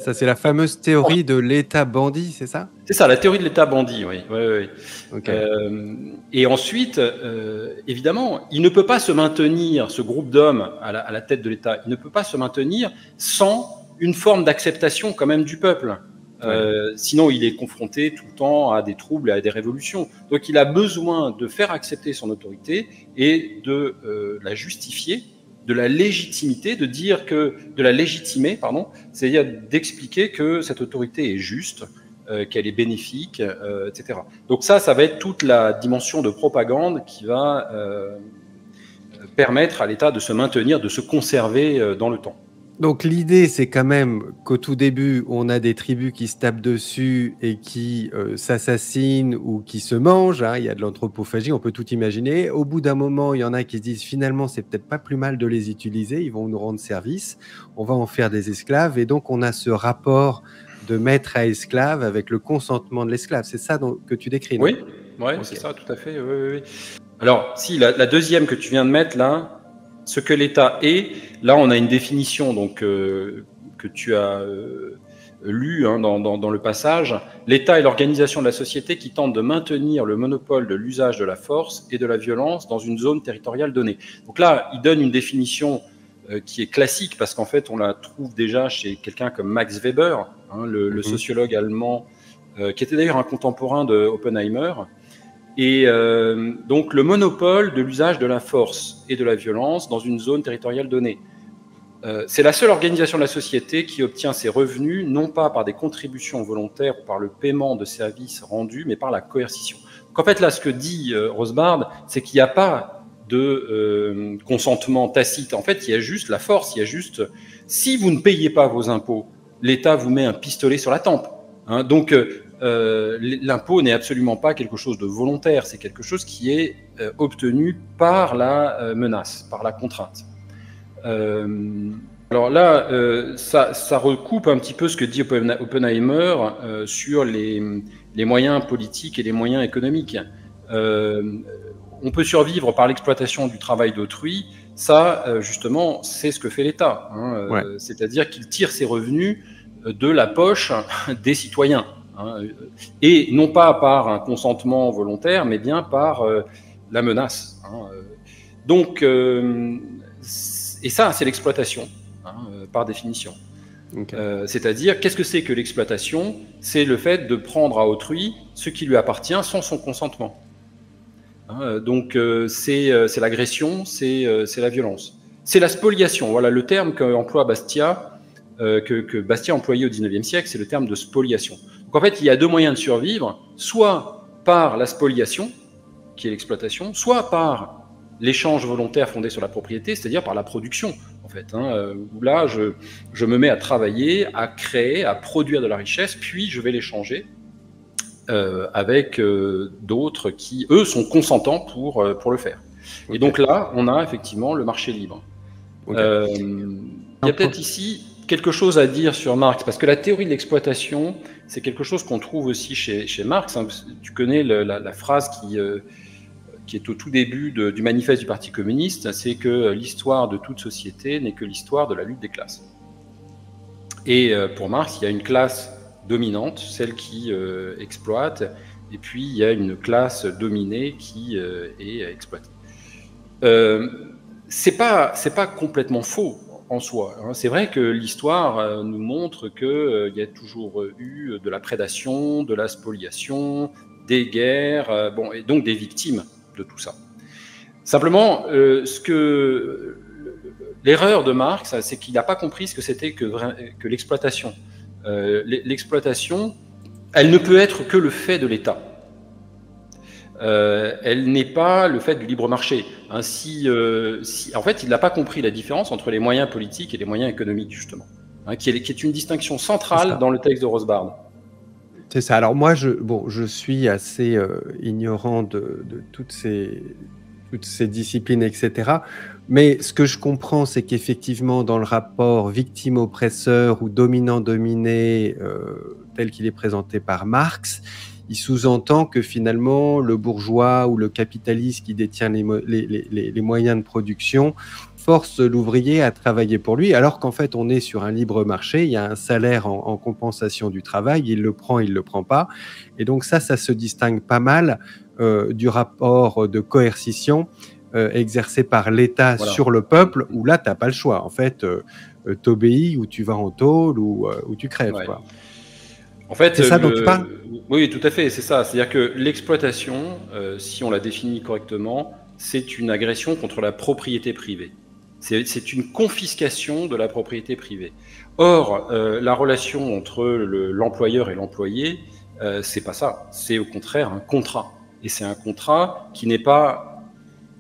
Ça, c'est la fameuse théorie de l'État bandit, c'est ça? C'est ça, la théorie de l'État bandit, oui. Euh, et ensuite, euh, évidemment, il ne peut pas se maintenir, ce groupe d'hommes à, la, tête de l'État, il ne peut pas se maintenir sans une forme d'acceptation quand même du peuple. Euh, sinon, il est confronté tout le temps à des troubles et à des révolutions. Donc, il a besoin de faire accepter son autorité et de la justifier de la légitimité, de dire que, de la légitimer, pardon, c'est-à-dire d'expliquer que cette autorité est juste, qu'elle est bénéfique, etc. Donc ça, ça va être toute la dimension de propagande qui va permettre à l'État de se maintenir, de se conserver dans le temps. Donc l'idée, c'est quand même qu'au tout début, on a des tribus qui se tapent dessus et qui euh, s'assassinent ou qui se mangent. Hein. Il y a de l'anthropophagie, on peut tout imaginer. Au bout d'un moment, il y en a qui se disent finalement, c'est peut-être pas plus mal de les utiliser. Ils vont nous rendre service. On va en faire des esclaves. Et donc, on a ce rapport de maître à esclave avec le consentement de l'esclave. C'est ça que tu décris Oui, ouais, c'est ça, tout à fait. Alors, si la deuxième que tu viens de mettre là, ce que l'État est. Là, on a une définition donc euh, que tu as euh, lu hein, dans, le passage. L'État est l'organisation de la société qui tente de maintenir le monopole de l'usage de la force et de la violence dans une zone territoriale donnée. Donc là, il donne une définition euh, qui est classique parce qu'en fait, on la trouve déjà chez quelqu'un comme Max Weber, hein, le, mhm. sociologue allemand, qui était d'ailleurs un contemporain de Oppenheimer. Et euh, donc le monopole de l'usage de la force et de la violence dans une zone territoriale donnée. Euh, c'est la seule organisation de la société qui obtient ses revenus non pas par des contributions volontaires ou par le paiement de services rendus, mais par la coercition. Donc en fait là, ce que dit euh, Rosebard, c'est qu'il n'y a pas de consentement tacite. En fait, il y a juste la force. Il y a juste, si vous ne payez pas vos impôts, l'État vous met un pistolet sur la tempe. Hein. donc euh, l'impôt n'est absolument pas quelque chose de volontaire, c'est quelque chose qui est euh, obtenu par la euh, menace, par la contrainte. alors là, ça, recoupe un petit peu ce que dit Oppenheimer sur les, les, moyens politiques et les moyens économiques. on peut survivre par l'exploitation du travail d'autrui. Ça, justement, c'est ce que fait l'État. Hein, c'est-à-dire qu'il tire ses revenus de la poche des citoyens. Hein, et non pas par un consentement volontaire, mais bien par euh, la menace. Hein, euh. donc, euh, et ça, c'est l'exploitation, hein, par définition. C'est-à-dire, qu'est-ce que c'est que l'exploitation? C'est le fait de prendre à autrui ce qui lui appartient sans son consentement. donc, c'est l'agression, c'est la violence. C'est la spoliation. Voilà le terme qu'emploie Bastia, que, que, Bastia employait au XIXe siècle, c'est le terme de spoliation. Donc en fait, il y a deux moyens de survivre, soit par la spoliation, qui est l'exploitation, soit par l'échange volontaire fondé sur la propriété, c'est-à-dire par la production, en fait. Hein, euh, où là, je, je, me mets à travailler, à créer, à produire de la richesse, puis je vais l'échanger euh, avec euh, d'autres qui, eux, sont consentants pour, pour le faire. Et donc là, on a effectivement le marché libre. il y a peut-être ici quelque chose à dire sur Marx, parce que la théorie de l'exploitation, c'est quelque chose qu'on trouve aussi chez, Marx. Hein. Tu connais la, phrase qui, euh, qui est au tout début du manifeste du Parti communiste, c'est que l'histoire de toute société n'est que l'histoire de la lutte des classes. Et euh, pour Marx, il y a une classe dominante, celle qui euh, exploite, et puis il y a une classe dominée qui est exploitée. c'est pas pas complètement faux en soi. Hein. C'est vrai que l'histoire euh, nous montre qu'il euh, y a toujours eu de la prédation, de la spoliation, des guerres, euh, bon, et donc des victimes de tout ça. Simplement, ce que l'erreur de Marx, c'est qu'il n'a pas compris ce que c'était que l'exploitation. l'exploitation, elle ne peut être que le fait de l'État. Euh, elle n'est pas le fait du libre marché. Ainsi, euh, si, en fait, il n'a pas compris la différence entre les moyens politiques et les moyens économiques, justement, hein, qui, est, qui, est, une distinction centrale dans le texte de Rosebard. C'est ça. Alors moi, je, bon, je suis assez euh, ignorant de, de, toutes, ces, toutes ces disciplines, etc. Mais ce que je comprends, c'est qu'effectivement, dans le rapport victime-oppresseur ou dominant-dominé, tel qu'il est présenté par Marx, il sous-entend que finalement le bourgeois ou le capitaliste qui détient les, moyens de production force l'ouvrier à travailler pour lui, alors qu'en fait on est sur un libre marché, il y a un salaire en, compensation du travail, il le prend, il ne le prend pas. Et donc ça, ça se distingue pas mal euh, du rapport de coercition euh, exercé par l'État sur le peuple, où là, tu n'as pas le choix. En fait, euh, tu obéis ou tu vas en tôle ou, ou tu crèves. Quoi. En fait, c'est ça dont tu parles? Oui, tout à fait, c'est ça. C'est-à-dire que l'exploitation, euh, si on la définit correctement, c'est une agression contre la propriété privée. C'est une confiscation de la propriété privée. Or, euh, la relation entre l'employeur et l'employé Euh, c'est pas ça. C'est au contraire un contrat. Et c'est un contrat qui n'est pas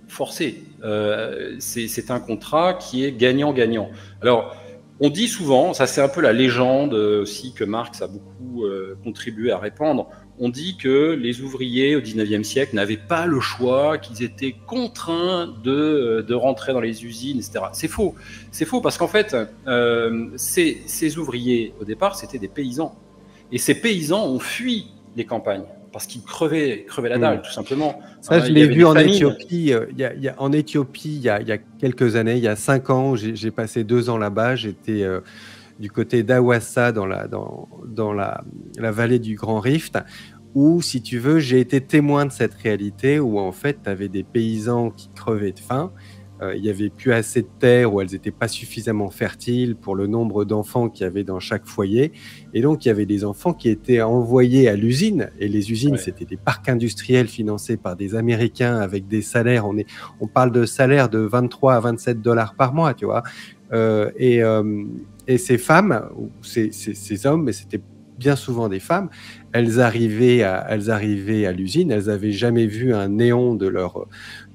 forcé. Euh, c'est un contrat qui est gagnant-gagnant. Alors, on dit souvent, ça c'est un peu la légende aussi que Marx a beaucoup euh, contribué à répandre, on dit que les ouvriers au 19e siècle n'avaient pas le choix, qu'ils étaient contraints de, de, rentrer dans les usines, etc. C'est faux. C'est faux parce qu'en fait, euh, ces, ces, ouvriers, au départ, c'était des paysans. Et ces paysans ont fui les campagnes parce qu'ils crevaient, crevaient la dalle, hmm. tout simplement. Ça, je l'ai vu en Éthiopie. Euh, il y a, il y a, en Éthiopie, il y, a, il y, a, quelques années, il y a cinq ans, j'ai passé deux ans là-bas. J'étais euh, du côté d'Awassa, dans, la, dans, dans la, la, vallée du Grand Rift, où, si tu veux, j'ai été témoin de cette réalité où, en fait, tu avais des paysans qui crevaient de faim il n'y avait plus assez de terre ou elles n'étaient pas suffisamment fertiles pour le nombre d'enfants qu'il y avait dans chaque foyer. Et donc, il y avait des enfants qui étaient envoyés à l'usine. Et les usines, c'était des parcs industriels financés par des Américains avec des salaires. On, est, on parle de salaires de 23 à 27 dollars par mois, tu vois. Euh, et, euh, et, ces femmes, ou ces, ces, ces hommes, mais c'était bien souvent des femmes, elles arrivaient à, elles arrivaient à l'usine, elles n'avaient jamais vu un néon de leur,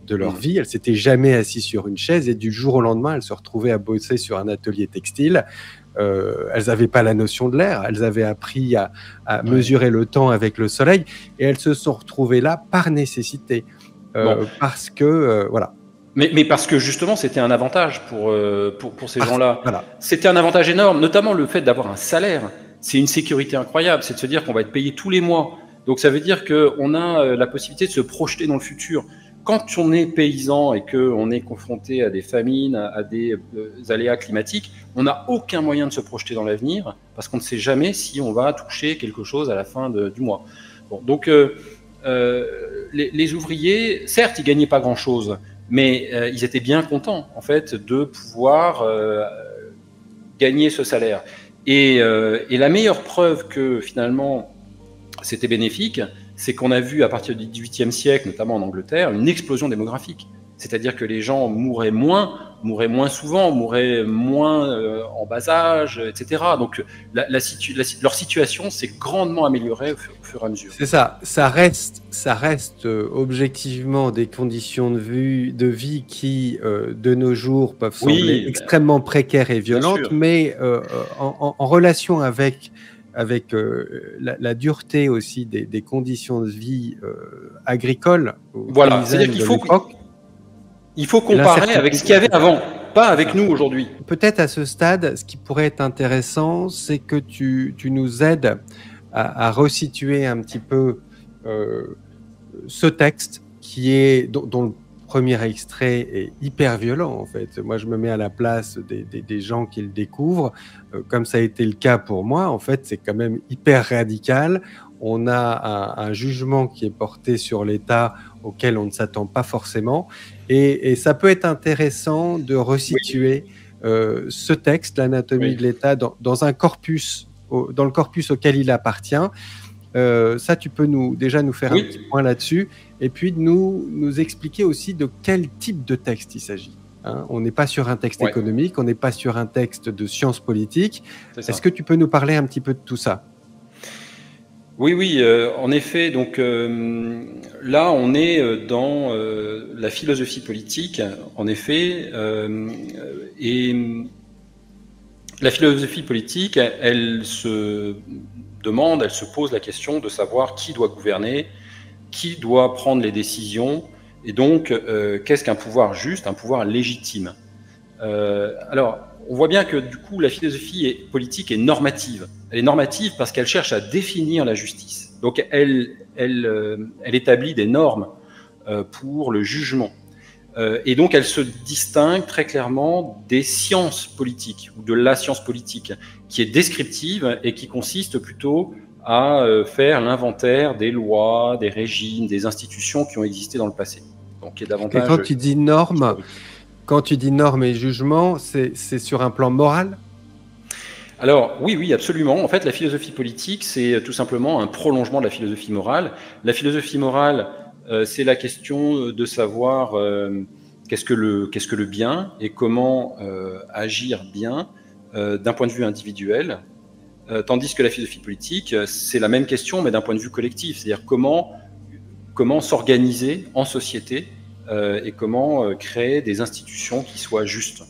de leur mm. vie. Elles s'étaient jamais assises sur une chaise et du jour au lendemain, elles se retrouvaient à bosser sur un atelier textile. Euh, elles n'avaient pas la notion de l'air, elles avaient appris à, mesurer le temps avec le soleil et elles se sont retrouvées là par nécessité. Euh, parce que, euh, voilà. Mais, mais, parce que justement, c'était un avantage pour, pour, pour, ces gens-là. Voilà. C'était un avantage énorme, notamment le fait d'avoir un salaire. C'est une sécurité incroyable, c'est de se dire qu'on va être payé tous les mois. Donc ça veut dire qu'on a la possibilité de se projeter dans le futur quand on est paysan et qu'on est confronté à des famines, à des euh, aléas climatiques, on n'a aucun moyen de se projeter dans l'avenir parce qu'on ne sait jamais si on va toucher quelque chose à la fin du mois. donc, euh, euh, les, ouvriers, certes, ils gagnaient pas grand-chose, mais ils étaient bien contents, en fait, de pouvoir gagner ce salaire. Et, et, la meilleure preuve que finalement c'était bénéfique, c'est qu'on a vu à partir du XVIIIe siècle, notamment en Angleterre, une explosion démographique. C'est-à-dire que les gens mouraient moins, mouraient moins souvent, mouraient moins euh, en bas âge, etc. Donc la, leur situation s'est grandement améliorée au fur, et à mesure. C'est ça. Ça reste, ça reste euh, objectivement des conditions de, vue, de vie qui, euh, de nos jours, peuvent sembler extrêmement précaires et violentes, mais en, en, relation avec avec euh, la, dureté aussi des, conditions de vie euh, agricoles. Voilà, c'est-à-dire qu'il faut, il faut comparer avec ce qu'il y avait avant, pas avec nous aujourd'hui. Peut-être à ce stade, ce qui pourrait être intéressant, c'est que tu, tu, nous aides à, resituer un petit peu euh, ce texte qui est dont, dont, le premier extrait est hyper violent en fait. Moi, je me mets à la place des, des, gens qui le découvrent, euh, comme ça a été le cas pour moi. En fait, c'est quand même hyper radical. On a un, jugement qui est porté sur l'État auquel on ne s'attend pas forcément, et, et, ça peut être intéressant de resituer euh, ce texte, l'anatomie de l'État, dans, dans, un corpus, dans le corpus auquel il appartient. Euh, ça, tu peux nous déjà nous faire un petit point là-dessus, et puis nous nous expliquer aussi de quel type de texte il s'agit. Hein. on n'est pas sur un texte économique, on n'est pas sur un texte de sciences politiques. Est-ce que tu peux nous parler un petit peu de tout ça? Oui, oui, euh, en effet. Donc euh, là, on est dans la philosophie politique, en effet, et la philosophie politique, elle se demande, elle se pose la question de savoir qui doit gouverner, qui doit prendre les décisions, et donc euh, qu'est-ce qu'un pouvoir juste, un pouvoir légitime. Euh, alors, on voit bien que du coup, la philosophie politique est normative. Elle est normative parce qu'elle cherche à définir la justice. Donc, elle, euh, elle établit des normes pour le jugement. Et donc, elle se distingue très clairement des sciences politiques ou de la science politique, qui est descriptive et qui consiste plutôt à euh, faire l'inventaire des lois, des régimes, des institutions qui ont existé dans le passé. Donc, davantage. quand tu dis normes, quand tu dis normes et jugements, c'est sur un plan moral? Alors oui, oui, absolument. En fait, la philosophie politique, c'est tout simplement un prolongement de la philosophie morale. La philosophie morale, euh, c'est la question de savoir euh, qu'est-ce que le bien et comment agir bien euh, d'un point de vue individuel tandis que la philosophie politique, c'est la même question, mais d'un point de vue collectif, c'est-à-dire comment, comment s'organiser en société et comment créer des institutions qui soient justes.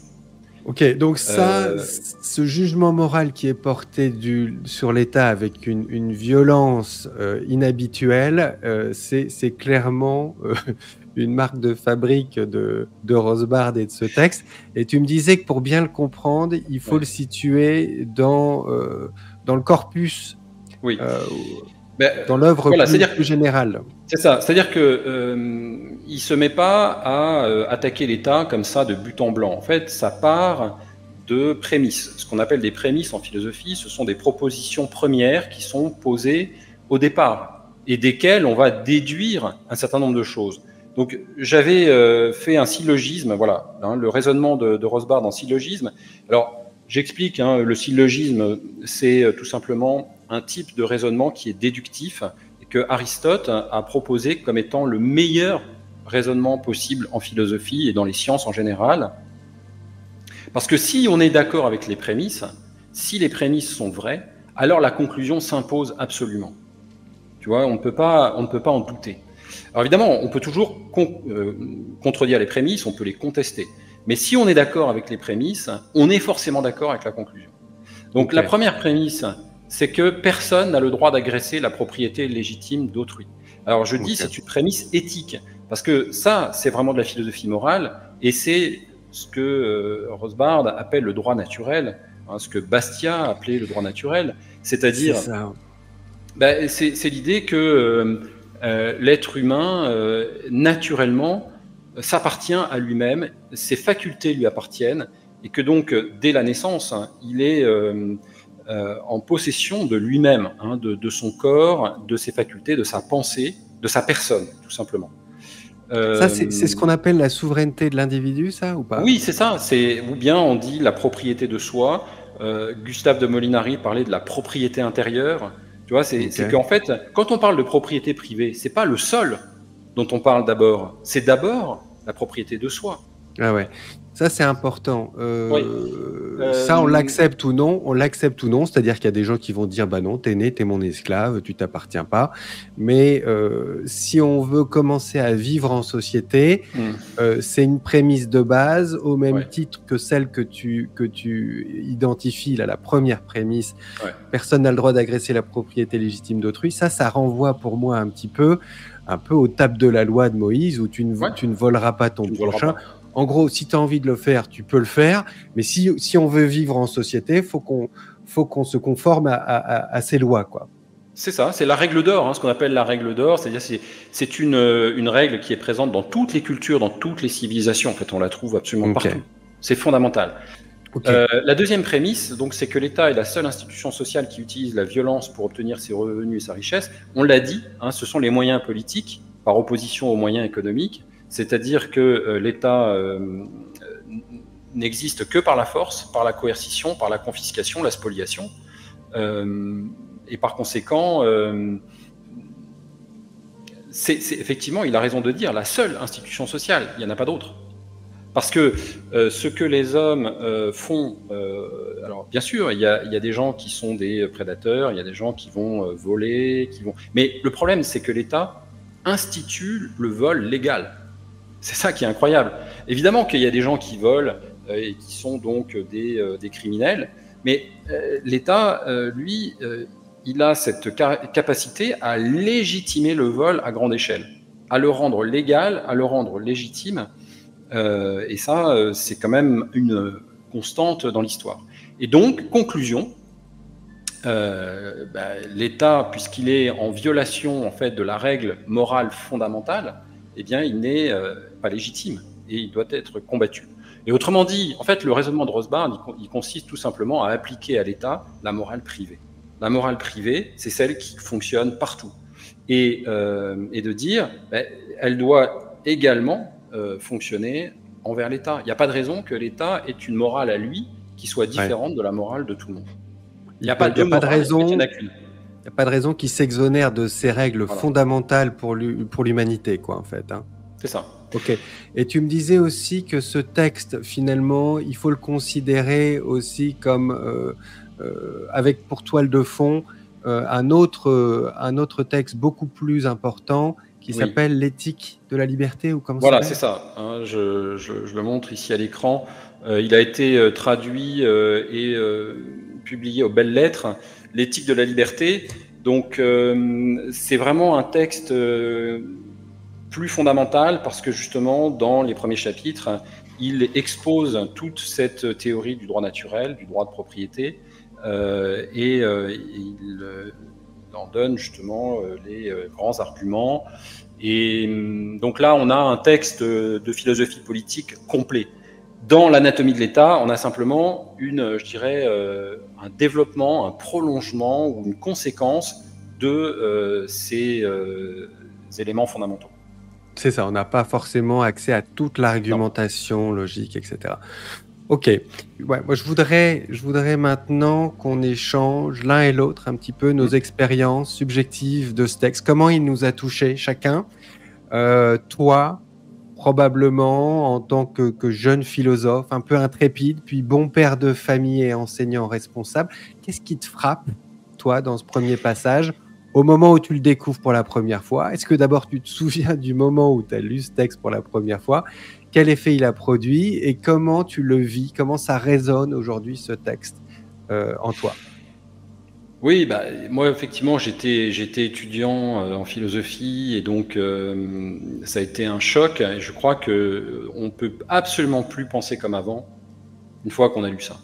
Ok, donc ça, euh, ce jugement moral qui est porté du, sur l'État avec une, une violence euh, inhabituelle, euh, c'est clairement une marque de fabrique de, de Rosbard et de ce texte. Et tu me disais que pour bien le comprendre, il faut le situer dans, dans le corpus. Oui. Ben, dans l'œuvre plus, générale. C'est ça. C'est-à-dire que euh, il se met pas à euh, attaquer l'État comme ça de but en blanc. En fait, ça part de prémices. Ce qu'on appelle des prémices en philosophie, ce sont des propositions premières qui sont posées au départ et desquelles on va déduire un certain nombre de choses. Donc, j'avais euh, fait un syllogisme, voilà, hein, le raisonnement de, de Rosbard en syllogisme. Alors, j'explique, hein, le syllogisme, c'est tout simplement un type de raisonnement qui est déductif et que Aristote a proposé comme étant le meilleur raisonnement possible en philosophie et dans les sciences en général. Parce que si on est d'accord avec les prémices, si les prémices sont vraies, alors la conclusion s'impose absolument. Tu vois, on ne peut pas, on ne peut pas en douter. Alors évidemment, on peut toujours euh, contredire les prémices, on peut les contester. Mais si on est d'accord avec les prémices, on est forcément d'accord avec la conclusion. Donc la première prémisse, c'est que personne n'a le droit d'agresser la propriété légitime d'autrui. Alors je dis, c'est une prémisse éthique, parce que ça, c'est vraiment de la philosophie morale, et c'est ce que euh, Rosbard appelle le droit naturel, hein, ce que Bastia appelait le droit naturel, c'est-à-dire, ben, c'est l'idée que euh, euh, l'être humain, naturellement, s'appartient à lui-même, ses facultés lui appartiennent, et que donc, dès la naissance, hein, il est euh, en possession de lui-même, hein, de, son corps, de ses facultés, de sa pensée, de sa personne, tout simplement. ça, c'est ce qu'on appelle la souveraineté de l'individu, ça, ou pas? Oui, c'est ça. Ou bien on dit la propriété de soi. Euh, Gustave de Molinari parlait de la propriété intérieure. Tu vois, c'est qu'en fait, quand on parle de propriété privée, c'est pas le sol dont on parle d'abord. C'est d'abord la propriété de soi. Ah ouais. Ça, c'est important. Euh, ça, on euh, l'accepte ou non. On l'accepte ou non. C'est-à-dire qu'il y a des gens qui vont dire Bah non, t'es né, t'es mon esclave, tu t'appartiens pas. Mais euh, si on veut commencer à vivre en société, hmm. c'est une prémisse de base, au même titre que celle que tu, que tu identifies, là, la première prémisse personne n'a le droit d'agresser la propriété légitime d'autrui. Ça, ça renvoie pour moi un petit peu un peu aux tables de la loi de Moïse où tu ne, tu ne voleras pas ton prochain. En gros, si tu as envie de le faire, tu peux le faire. Mais si, si on veut vivre en société, faut qu'on faut qu'on se conforme à, à, ces lois, quoi. C'est ça, c'est la règle d'or, hein, ce qu'on appelle la règle d'or, c'est-à-dire c'est, c'est une, une règle qui est présente dans toutes les cultures, dans toutes les civilisations. En fait, on la trouve absolument partout. C'est fondamental. Euh, la deuxième prémisse, donc, c'est que l'État est la seule institution sociale qui utilise la violence pour obtenir ses revenus et sa richesse. On l'a dit, hein, ce sont les moyens politiques par opposition aux moyens économiques. C'est-à-dire que euh, l'État euh, n'existe que par la force, par la coercition, par la confiscation, la spoliation. Euh, et par conséquent, c'est effectivement, il a raison de dire, la seule institution sociale. Il n'y en a pas d'autre. Parce que ce que les hommes font, alors bien sûr, il y, a, il y, a, des gens qui sont des prédateurs, il y a des gens qui vont voler, qui vont. Mais le problème, c'est que l'État institue le vol légal. C'est ça qui est incroyable. Évidemment qu'il y a des gens qui volent euh, et qui sont donc des, euh, criminels, mais euh, l'État, lui, il a cette capacité à légitimer le vol à grande échelle, à le rendre légal, à le rendre légitime. et ça, c'est quand même une constante dans l'histoire. Et donc, conclusion, bah, l'État, puisqu'il est en violation en fait de la règle morale fondamentale, eh bien, il n'est euh, pas légitime et il doit être combattu. Et autrement dit, en fait, le raisonnement de Rosbard, il, consiste tout simplement à appliquer à l'État la morale privée. La morale privée, c'est celle qui fonctionne partout. Et, euh, de dire, ben, elle doit également euh, fonctionner envers l'État. Il n'y a pas de raison que l'État ait une morale à lui qui soit différente de la morale de tout le monde. Il n'y a, pas de, raison. Il n'y a pas de raison qu'il s'exonère de ces règles fondamentales pour l'humanité, quoi, en fait. Hein. C'est ça. Ok. Et tu me disais aussi que ce texte, finalement, il faut le considérer aussi comme euh, avec pour toile de fond un, autre, un autre texte beaucoup plus important qui s'appelle L'éthique de la liberté ou comment Voilà, c'est ça. Hein, je, je, le montre ici à l'écran. il a été traduit et publié aux belles lettres. L'éthique de la liberté. Donc, c'est vraiment un texte plus fondamental parce que justement, dans les premiers chapitres, il expose toute cette théorie du droit naturel, du droit de propriété, euh, et euh, il, euh, en donne justement les grands arguments. Et hum, donc là, on a un texte de philosophie politique complet. Dans l'anatomie de l'État, on a simplement une, je dirais, un développement, un prolongement ou une conséquence de ces éléments fondamentaux. C'est ça, on n'a pas forcément accès à toute l'argumentation logique, etc. Ok, ouais, moi je voudrais, je voudrais maintenant qu'on échange l'un et l'autre un petit peu nos expériences subjectives de ce texte, comment il nous a touchés chacun? Euh, toi, probablement en tant que, jeune philosophe, un peu intrépide, puis bon père de famille et enseignant responsable, qu'est-ce qui te frappe, toi, dans ce premier passage au moment où tu le découvres pour la première fois? Est-ce que d'abord tu te souviens du moment où tu as lu ce texte pour la première fois? Quel effet il a produit? Et comment tu le vis? Comment ça résonne aujourd'hui ce texte euh, en toi? Oui, bah, moi effectivement j'étais j'étais étudiant euh, en philosophie et donc euh, ça a été un choc. Je crois que on peut absolument plus penser comme avant une fois qu'on a lu ça.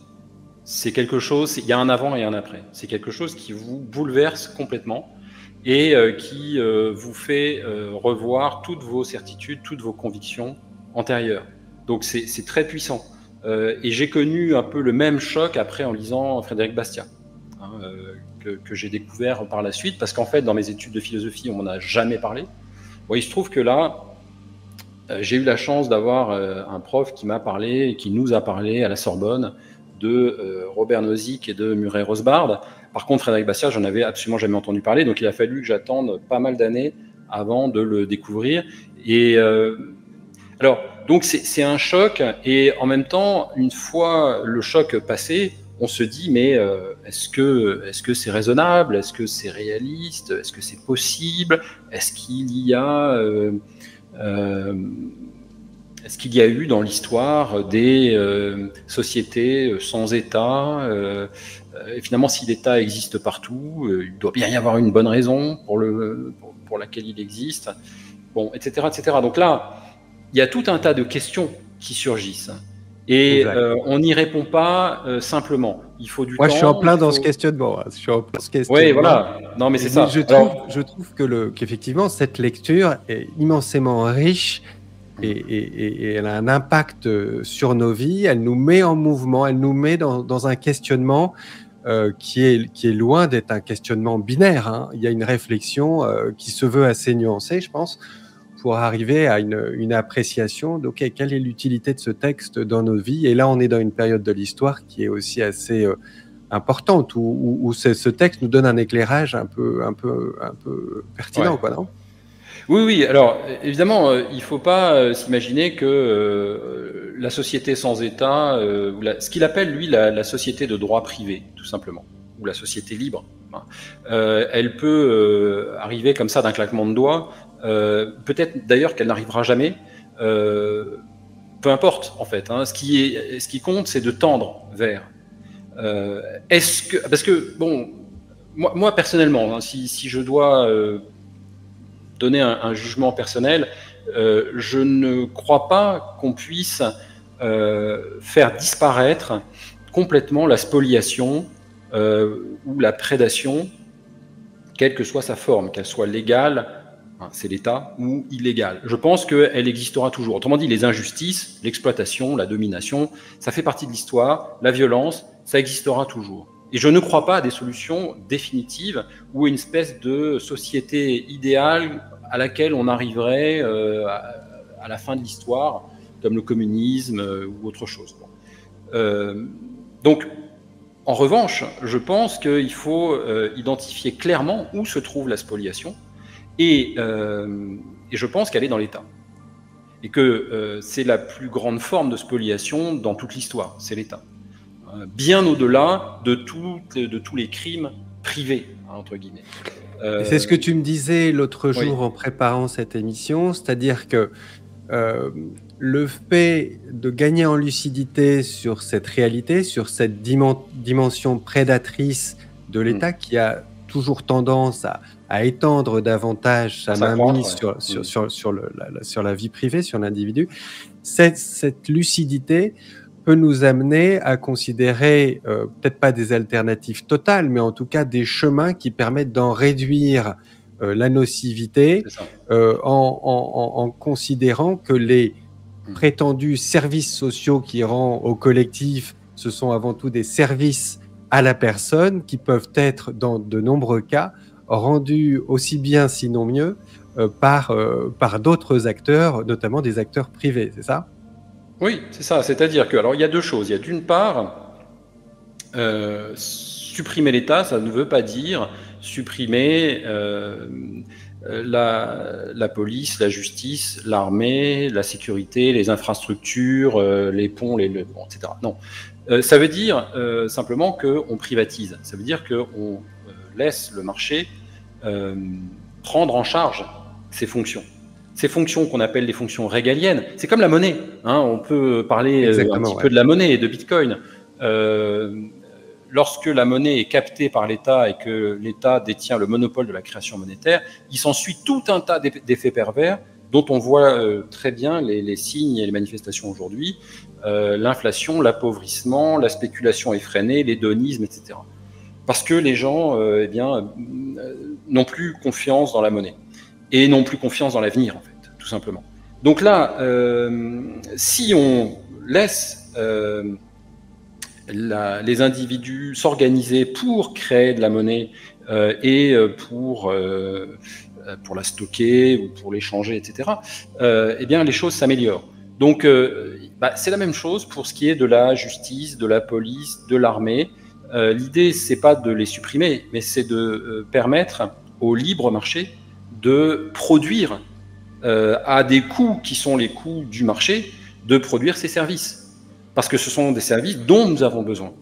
C'est quelque chose, il y a un avant et un après. C'est quelque chose qui vous bouleverse complètement et euh, qui euh, vous fait euh, revoir toutes vos certitudes, toutes vos convictions antérieures. Donc c'est très puissant. et j'ai connu un peu le même choc après en lisant Frédéric Bastiat, hein, que, j'ai découvert par la suite, parce qu'en fait, dans mes études de philosophie, on m'en a jamais parlé. Bon, il se trouve que là, j'ai eu la chance d'avoir un prof qui m'a parlé, qui nous a parlé à la Sorbonne de Robert Nozick et de Murray Rosbard, par contre, Frédéric Bastiat, j'en avais absolument jamais entendu parler, donc il a fallu que j'attende pas mal d'années avant de le découvrir. Et euh, alors, donc c'est un choc, et en même temps, une fois le choc passé, on se dit mais euh, est-ce que est-ce c'est raisonnable, est-ce que c'est réaliste, est-ce que c'est possible, est-ce qu'il y a euh, est-ce qu'il y a eu dans l'histoire des sociétés sans État? Euh, et finalement, si l'État existe partout, euh, il doit bien y avoir une bonne raison pour, le, pour, laquelle il existe, bon, etc., etc. Donc là, il y a tout un tas de questions qui surgissent. Et euh, on n'y répond pas simplement. Il faut du Moi, temps. je suis en plein dans ce questionnement. Hein. Je suis en plein ce questionnement. Oui, voilà. Non, mais c'est ça. Je trouve, je trouve que le, qu'effectivement, cette lecture est immensément riche et, et, et, elle a un impact sur nos vies. Elle nous met en mouvement. Elle nous met dans, dans un questionnement euh, qui, est, qui est loin d'être un questionnement binaire. Hein. Il y a une réflexion euh, qui se veut assez nuancée, je pense, pour arriver à une, une appréciation de quelle est l'utilité de ce texte dans nos vies? Et là, on est dans une période de l'histoire qui est aussi assez euh, importante, où, où, ce texte nous donne un éclairage un peu, un peu, un peu pertinent, quoi, non? Oui, oui. Alors, évidemment, euh, il ne faut pas euh, s'imaginer que euh, la société sans État, ce qu'il appelle, lui, la, société de droit privé, tout simplement, ou la société libre, hein, elle peut arriver comme ça d'un claquement de doigts. Peut-être d'ailleurs qu'elle n'arrivera jamais. peu importe, en fait. Hein. ce, qui est, ce qui compte, c'est de tendre vers. Est-ce que, parce que, bon, moi, personnellement, hein, si, je dois donner un, jugement personnel, euh, je ne crois pas qu'on puisse euh, faire disparaître complètement la spoliation euh, ou la prédation, quelle que soit sa forme, qu'elle soit légale, c'est l'État, ou illégale. Je pense qu'elle existera toujours. Autrement dit, les injustices, l'exploitation, la domination, ça fait partie de l'histoire, la violence, ça existera toujours. Et je ne crois pas à des solutions définitives ou une espèce de société idéale à laquelle on arriverait euh, à, la fin de l'histoire, comme le communisme euh, ou autre chose. Euh, donc, en revanche, je pense qu'il faut identifier clairement où se trouve la spoliation, et, et je pense qu'elle est dans l'État. Et que c'est la plus grande forme de spoliation dans toute l'histoire, c'est l'État. hein, bien au-delà de, de tous les crimes privés, hein, entre guillemets. C'est ce que tu me disais l'autre jour en préparant cette émission, c'est-à-dire que euh, le fait de gagner en lucidité sur cette réalité, sur cette dimension prédatrice de mm. l'État qui a toujours tendance à, étendre davantage sa mainmise sur, mm. sur, sur, la, sur, la, vie privée, sur l'individu, cette, cette, lucidité peut nous amener à considérer euh, peut-être pas des alternatives totales, mais en tout cas des chemins qui permettent d'en réduire euh, la nocivité euh, en, considérant que les hmm. prétendus services sociaux qui rendent au collectif, ce sont avant tout des services à la personne qui peuvent être, dans de nombreux cas, rendus aussi bien, sinon mieux, euh, par, par d'autres acteurs, notamment des acteurs privés, c'est ça? Oui, c'est ça. C'est-à-dire que, alors, il y a deux choses. Il y a d'une part, supprimer l'État, ça ne veut pas dire supprimer euh, la, la, police, la justice, l'armée, la sécurité, les infrastructures, euh, les ponts, les, etc. Non, euh, ça veut dire simplement qu'on privatise. Ça veut dire qu'on laisse le marché prendre en charge ses fonctions. Ces fonctions qu'on appelle les fonctions régaliennes, c'est comme la monnaie. Hein, on peut parler un petit peu de la monnaie et de Bitcoin. Euh, lorsque la monnaie est captée par l'État et que l'État détient le monopole de la création monétaire, il s'ensuit tout un tas d'effets pervers dont on voit euh, très bien les, signes et les manifestations aujourd'hui, euh, l'inflation, l'appauvrissement, la spéculation effrénée, l'hédonisme, etc. Parce que les gens euh, eh bien, n'ont plus confiance dans la monnaie et n'ont plus confiance dans l'avenir, en fait, tout simplement. Donc là, si on laisse les individus s'organiser pour créer de la monnaie euh, et euh, pour, euh, pour la stocker ou pour l'échanger, etc., eh bien, les choses s'améliorent. Donc, bah, c'est la même chose pour ce qui est de la justice, de la police, de l'armée. L'idée, c'est pas de les supprimer, mais c'est de permettre au libre marché de produire à des coûts qui sont les coûts du marché, de produire ses services parce que ce sont des services dont nous avons besoin.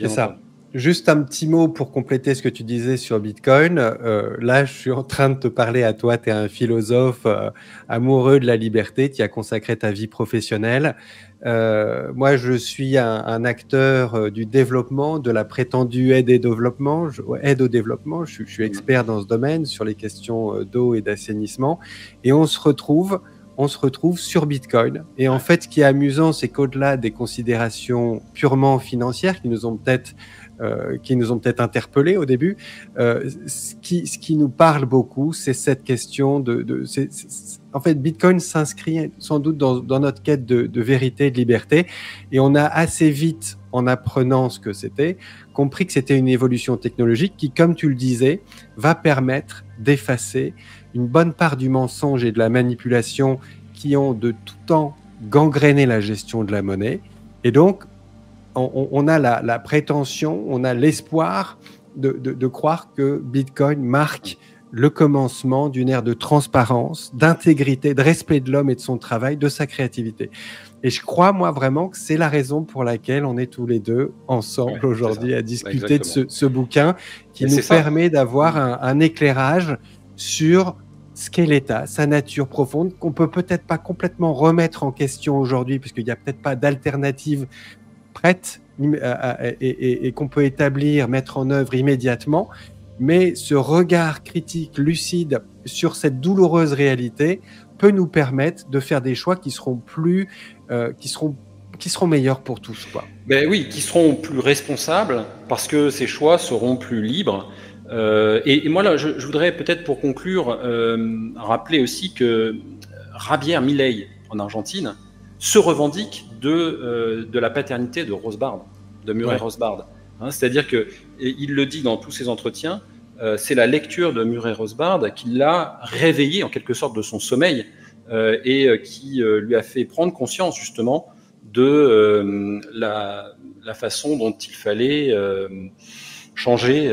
C'est ça. Juste un petit mot pour compléter ce que tu disais sur Bitcoin. Euh, là, je suis en train de te parler à toi. Tu es un philosophe euh, amoureux de la liberté. Tu as consacré ta vie professionnelle. Euh, moi, je suis un, acteur du développement, de la prétendue aide et développement, aide au développement. Je, je, suis expert dans ce domaine sur les questions d'eau et d'assainissement. Et on se retrouve on se retrouve sur Bitcoin. Et en fait, ce qui est amusant, c'est qu'au-delà des considérations purement financières qui nous ont peut-être euh, qui nous ont peut-être interpellés au début, euh, ce, qui, ce qui nous parle beaucoup, c'est cette question de... de en fait, Bitcoin s'inscrit sans doute dans, notre quête de, de, vérité, de liberté, et on a assez vite, en apprenant ce que c'était, compris que c'était une évolution technologique qui, comme tu le disais, va permettre d'effacer une bonne part du mensonge et de la manipulation qui ont de tout temps gangréné la gestion de la monnaie. Et donc, on, a la, prétention, on a l'espoir de, croire que Bitcoin marque le commencement d'une ère de transparence, d'intégrité, de respect de l'homme et de son travail, de sa créativité. Et je crois, moi, vraiment que c'est la raison pour laquelle on est tous les deux ensemble aujourd'hui à discuter de ce, bouquin qui nous permet d'avoir un, un, éclairage sur ce qu'est l'État, sa nature profonde, qu'on peut peut-être pas complètement remettre en question aujourd'hui, puisqu'il n'y a peut-être pas d'alternative prête et, qu'on peut établir, mettre en œuvre immédiatement. Mais ce regard critique, lucide sur cette douloureuse réalité peut nous permettre de faire des choix qui seront plus, euh, qui seront qui seront meilleurs pour tous. Quoi. Ben oui, qui seront plus responsables parce que ces choix seront plus libres euh, et, moi, là, je, voudrais peut-être pour conclure euh, rappeler aussi que Javier Milei en Argentine se revendique de, euh, de la paternité de Rosbard, de Murray Rosbard. Hein, c'est-à-dire que, il le dit dans tous ses entretiens, c'est la lecture de Murray Rosbard qui l'a réveillé en quelque sorte de son sommeil et qui lui a fait prendre conscience justement de la, la, façon dont il fallait changer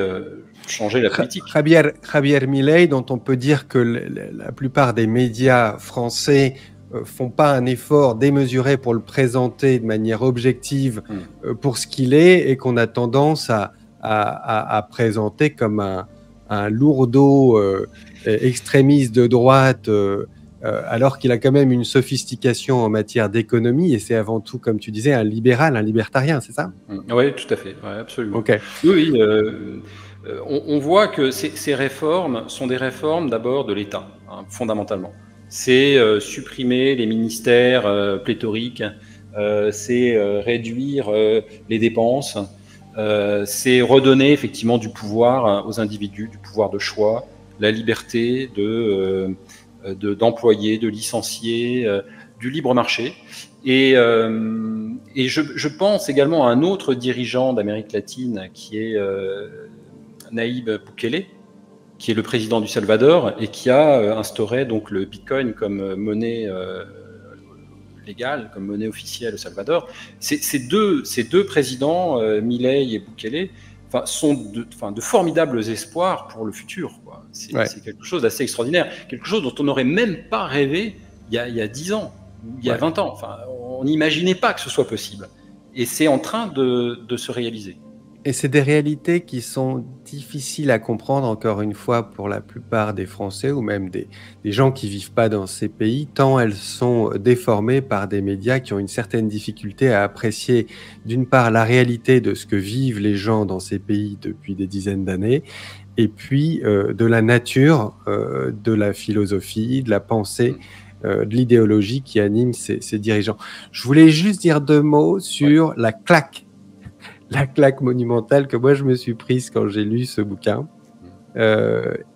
changer la politique. Javier, Javier Milei, dont on peut dire que la plupart des médias français font pas un effort démesuré pour le présenter de manière objective mm. pour ce qu'il est et qu'on a tendance à, à, présenter comme un, un lourdeau extrémiste de droite euh, alors qu'il a quand même une sophistication en matière d'économie, et c'est avant tout, comme tu disais, un libéral, un libertarien, c'est ça? Mm. Oui, tout à fait, absolument. Oui, euh, euh, on, voit que ces, réformes sont des réformes d'abord de l'État, hein, fondamentalement. C'est supprimer les ministères pléthoriques, c'est réduire les dépenses, c'est redonner effectivement du pouvoir aux individus, du pouvoir de choix, la liberté de euh, d'employés, de, licenciés, euh, du libre marché. Euh, et je, pense également à un autre dirigeant d'Amérique latine qui est Naïb Bukele, qui est le président du Salvador et qui a instauré donc le Bitcoin comme monnaie légale, comme monnaie officielle au Salvador. Ces deux, ces deux présidents, Milei et Bukele, sont de, formidables espoirs pour le futur. C'est quelque chose d'assez extraordinaire, quelque chose dont on n'aurait même pas rêvé il y a, il 10 ans, il y a 20 ans. Enfin, on n'imaginait pas que ce soit possible. Et c'est en train de, se réaliser. Et c'est des réalités qui sont difficiles à comprendre, encore une fois, pour la plupart des Français ou même des, des gens qui vivent pas dans ces pays, tant elles sont déformées par des médias qui ont une certaine difficulté à apprécier, d'une part, la réalité de ce que vivent les gens dans ces pays depuis des dizaines d'années, et puis euh, de la nature, euh, de la philosophie, de la pensée, mm. euh, de l'idéologie qui anime ces, dirigeants. Je voulais juste dire deux mots sur la claque, la claque monumentale que moi je me suis prise quand j'ai lu ce bouquin. Mm.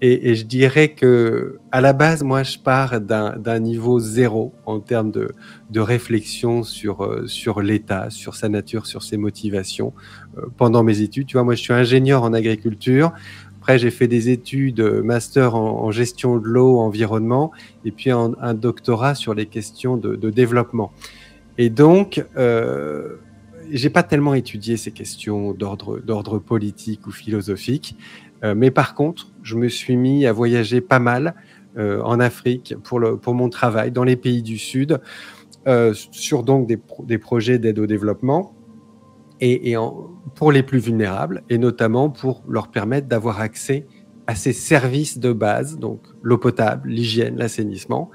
Et, je dirais que à la base, moi, je pars d'un niveau zéro en termes de, de réflexion sur, sur l'État, sur sa nature, sur ses motivations pendant mes études. Tu vois, moi, je suis ingénieur en agriculture. Après, j'ai fait des études euh, master en, gestion de l'eau, environnement, et puis un, doctorat sur les questions de, développement. Et donc, euh, j'ai pas tellement étudié ces questions d'ordre politique ou philosophique, euh, mais par contre, je me suis mis à voyager pas mal euh, en Afrique pour, mon travail dans les pays du Sud, sur donc des, des projets d'aide au développement et, pour les plus vulnérables, et notamment pour leur permettre d'avoir accès à ces services de base, donc l'eau potable, l'hygiène, l'assainissement.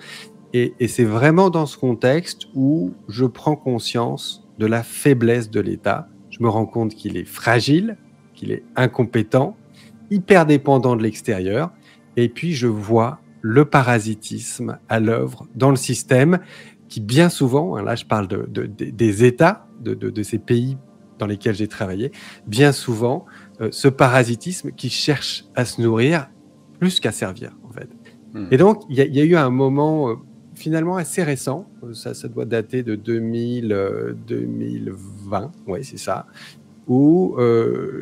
Et, c'est vraiment dans ce contexte où je prends conscience de la faiblesse de l'État. Je me rends compte qu'il est fragile, qu'il est incompétent, hyper dépendant de l'extérieur, et puis je vois le parasitisme à l'œuvre dans le système qui bien souvent, hein, là je parle de, des États, de, ces pays dans lesquels j'ai travaillé, bien souvent, euh, ce parasitisme qui cherche à se nourrir plus qu'à servir, en fait. Hmm. Et donc, il y, a eu un moment euh, finalement assez récent, euh, ça, doit dater de 2000, 2020, oui, c'est ça, où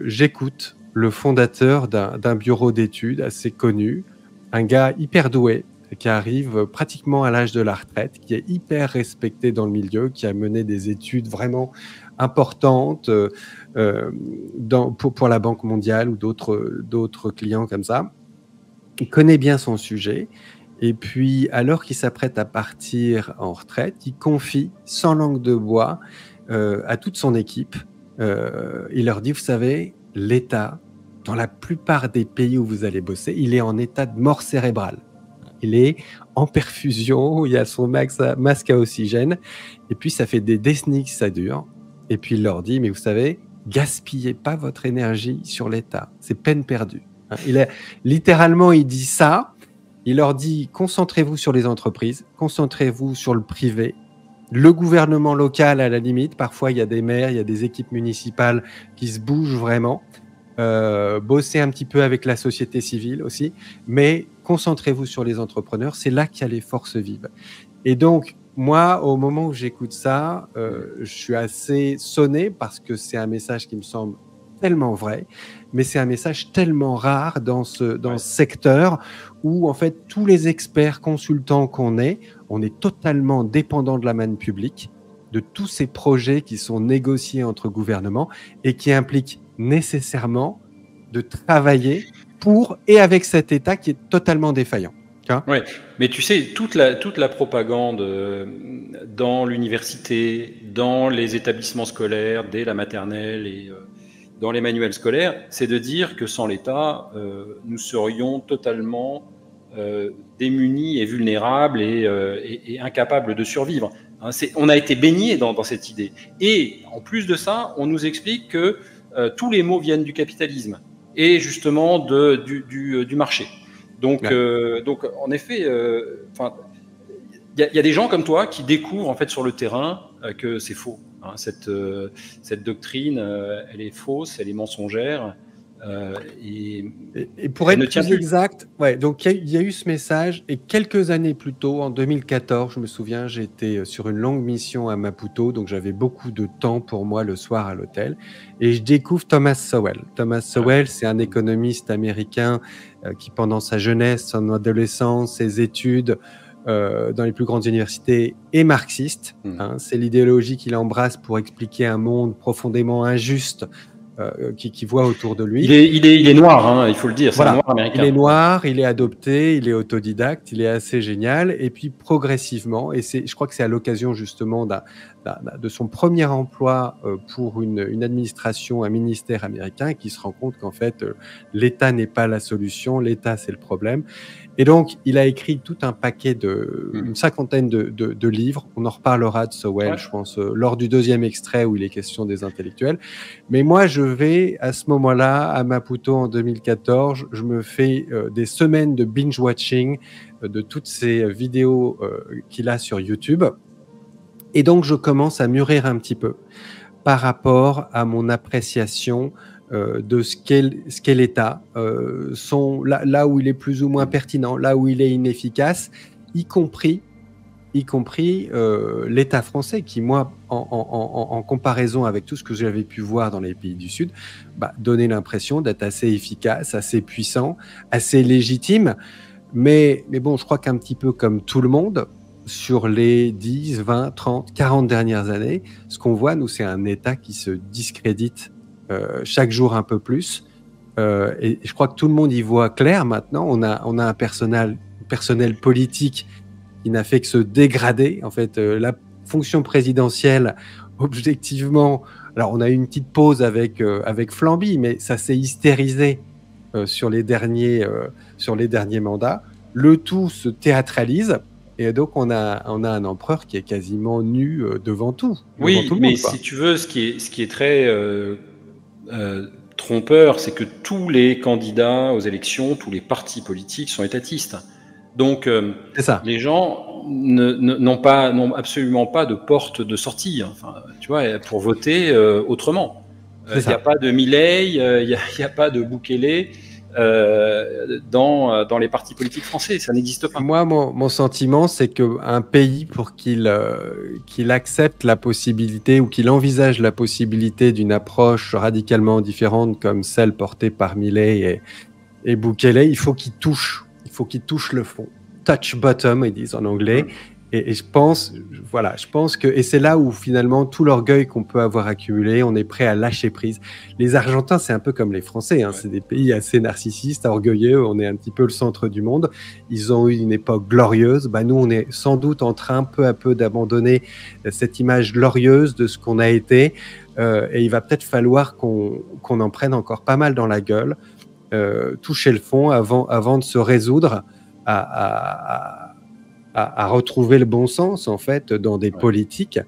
j'écoute le fondateur d'un bureau d'études assez connu, un gars hyper doué, qui arrive pratiquement à l'âge de la retraite, qui est hyper respecté dans le milieu, qui a mené des études vraiment importante euh, euh, pour, pour, la Banque mondiale ou d'autres clients comme ça. Il connaît bien son sujet. Et puis, alors qu'il s'apprête à partir en retraite, il confie, sans langue de bois, euh, à toute son équipe. il leur dit, vous savez, l'État, dans la plupart des pays où vous allez bosser, il est en état de mort cérébrale. Il est en perfusion, il y a son masque à oxygène, et puis ça fait des décennies que ça dure. Et puis il leur dit, mais vous savez, gaspillez pas votre énergie sur l'État, c'est peine perdue. Il est, littéralement, il dit ça. Il leur dit, concentrez-vous sur les entreprises, concentrez-vous sur le privé, le gouvernement local à la limite. Parfois, il y a des maires, il y a des équipes municipales qui se bougent vraiment. Euh, bossez un petit peu avec la société civile aussi, mais concentrez-vous sur les entrepreneurs. C'est là qu'il y a les forces vives. Et donc, moi, au moment où j'écoute ça, euh, je suis assez sonné parce que c'est un message qui me semble tellement vrai, mais c'est un message tellement rare dans ce, dans ce secteur où, en fait, tous les experts consultants qu'on est, on est totalement dépendant de la manne publique, de tous ces projets qui sont négociés entre gouvernements et qui impliquent nécessairement de travailler pour et avec cet État qui est totalement défaillant. Oui, mais tu sais, toute la, toute la propagande euh, dans l'université, dans les établissements scolaires, dès la maternelle et euh, dans les manuels scolaires, c'est de dire que sans l'État, euh, nous serions totalement démunis et vulnérables et, incapables de survivre. Hein, on a été baigné dans, dans, cette idée. Et en plus de ça, on nous explique que tous les maux viennent du capitalisme et justement de, du, du, du marché. Donc, euh, donc en effet, euh, il y, a des gens comme toi qui découvrent en fait sur le terrain euh, que c'est faux. Hein. cette, cette doctrine, elle est fausse, elle est mensongère. et, pour être plus exact, ouais, donc il y, a eu ce message et quelques années plus tôt, en 2014, je me souviens, j'étais sur une longue mission à Maputo, donc j'avais beaucoup de temps pour moi le soir à l'hôtel et je découvre Thomas Sowell. Thomas Sowell, c'est un économiste américain euh, qui, pendant sa jeunesse, son adolescence, ses études euh, dans les plus grandes universités, est marxiste. Hmm. Hein. c'est l'idéologie qu'il embrasse pour expliquer un monde profondément injuste euh, qui, qui, voit autour de lui. Il est, il est, il est noir, hein, il faut le dire. Voilà. Noir américain. Il est noir, il est adopté, il est autodidacte, il est assez génial. Et puis progressivement, et c'est, je crois que c'est à l'occasion justement de son premier emploi euh, pour une, une, administration, un ministère américain, qui se rend compte qu'en fait, euh, l'État n'est pas la solution, l'État c'est le problème. Et donc, il a écrit tout un paquet de, hmm. une cinquantaine de, de, de livres. On en reparlera de Sowell, je pense, euh, lors du deuxième extrait où il est question des intellectuels. Mais moi, je vais à ce moment-là, à Maputo en 2014, je me fais euh, des semaines de binge-watching euh, de toutes ces vidéos qu'il a sur YouTube. Et donc, je commence à mûrir un petit peu par rapport à mon appréciation de ce qu'est l'État, euh, sont là, où il est plus ou moins pertinent, là où il est inefficace, y compris, y compris euh, l'État français, qui moi, en, comparaison avec tout ce que j'avais pu voir dans les pays du Sud, bah, donnait l'impression d'être assez efficace, assez puissant, assez légitime. Mais, mais bon, je crois qu'un petit peu comme tout le monde, sur les 10, 20, 30, 40 dernières années, ce qu'on voit, nous, c'est un État qui se discrédite euh, chaque jour un peu plus. Euh, et je crois que tout le monde y voit clair maintenant. On a, on a un personnel, personnel politique qui n'a fait que se dégrader. En fait, euh, la fonction présidentielle, objectivement, alors on a eu une petite pause avec, avec Flamby, mais ça s'est hystérisé sur, les derniers, sur les derniers mandats. Le tout se théâtralise. Et donc, on a, on a un empereur qui est quasiment nu devant tout. Oui, mais si tu veux, ce qui est, ce qui est très euh, trompeur, c'est que tous les candidats aux élections, tous les partis politiques sont étatistes. Donc, euh, les gens n'ont pas, n'ont absolument pas de porte de sortie. Enfin, tu vois, pour voter euh, autrement. Il n'y a pas de Milley, il n'y a, a, pas de Boukele. Euh, dans, euh, dans les partis politiques français. Ça n'existe pas. Moi, mon, mon sentiment, c'est qu'un pays, pour qu'il euh, qu'il accepte la possibilité ou qu'il envisage la possibilité d'une approche radicalement différente comme celle portée par Millet et, et Bukele, il faut qu'il touche. Il faut qu'il touche le fond. Touch bottom, ils disent en anglais. Et, je pense, voilà, je pense que, et c'est là où finalement tout l'orgueil qu'on peut avoir accumulé, on est prêt à lâcher prise. Les Argentins, c'est un peu comme les Français, hein, c'est des pays assez narcissistes, orgueilleux, on est un petit peu le centre du monde. Ils ont eu une époque glorieuse. Bah, nous, on est sans doute en train peu à peu d'abandonner cette image glorieuse de ce qu'on a été. Euh, et il va peut-être falloir qu'on en prenne encore pas mal dans la gueule, euh, toucher le fond avant, avant de se résoudre à, à, à à, retrouver le bon sens en fait dans des politiques,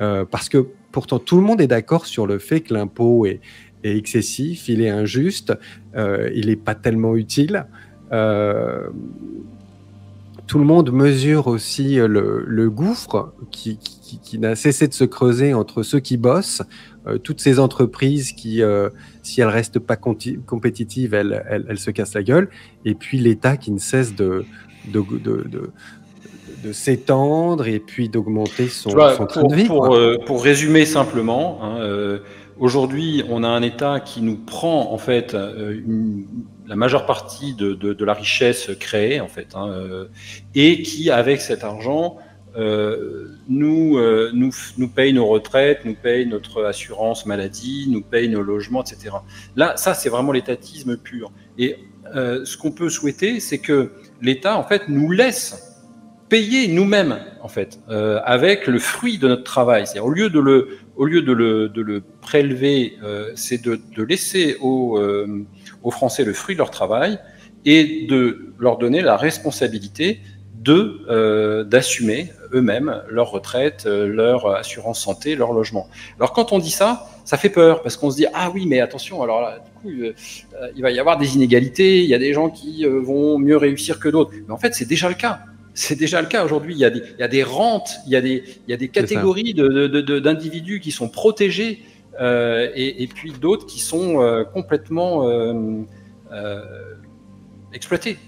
euh, parce que pourtant tout le monde est d'accord sur le fait que l'impôt est, excessif, il est injuste, euh, il n'est pas tellement utile. Euh, tout le monde mesure aussi le, gouffre qui, n'a cessé de se creuser entre ceux qui bossent, toutes ces entreprises qui, si elles restent pas compétitives, elles, elles, se cassent la gueule, et puis l'État qui ne cesse de, de, de, de s'étendre et puis d'augmenter son, son train de vie. Pour, euh, pour résumer simplement, hein, euh, aujourd'hui, on a un État qui nous prend en fait euh, la majeure partie de, de, de, la richesse créée en fait, hein, et qui, avec cet argent, nous, nous, nous paye nos retraites, nous paye notre assurance maladie, nous paye nos logements, etc. Là, ça, c'est vraiment l'étatisme pur. Et ce qu'on peut souhaiter, c'est que l'État, en fait, nous laisse payer nous-mêmes, en fait, euh, avec le fruit de notre travail. C'est au lieu de le, au lieu de le, de le prélever, euh, c'est de, de, laisser aux, euh, aux, Français le fruit de leur travail et de leur donner la responsabilité de d'assumer eux-mêmes leur retraite, leur assurance santé, leur logement. Alors quand on dit ça, ça fait peur parce qu'on se dit ah oui mais attention alors là du coup il va y avoir des inégalités, il y a des gens qui vont mieux réussir que d'autres. Mais en fait c'est déjà le cas. C'est déjà le cas aujourd'hui. Il, y a des, il y a des rentes, il y a des, il y a des catégories d'individus qui sont protégés euh, et, et, puis d'autres qui sont euh, complètement euh, exploités.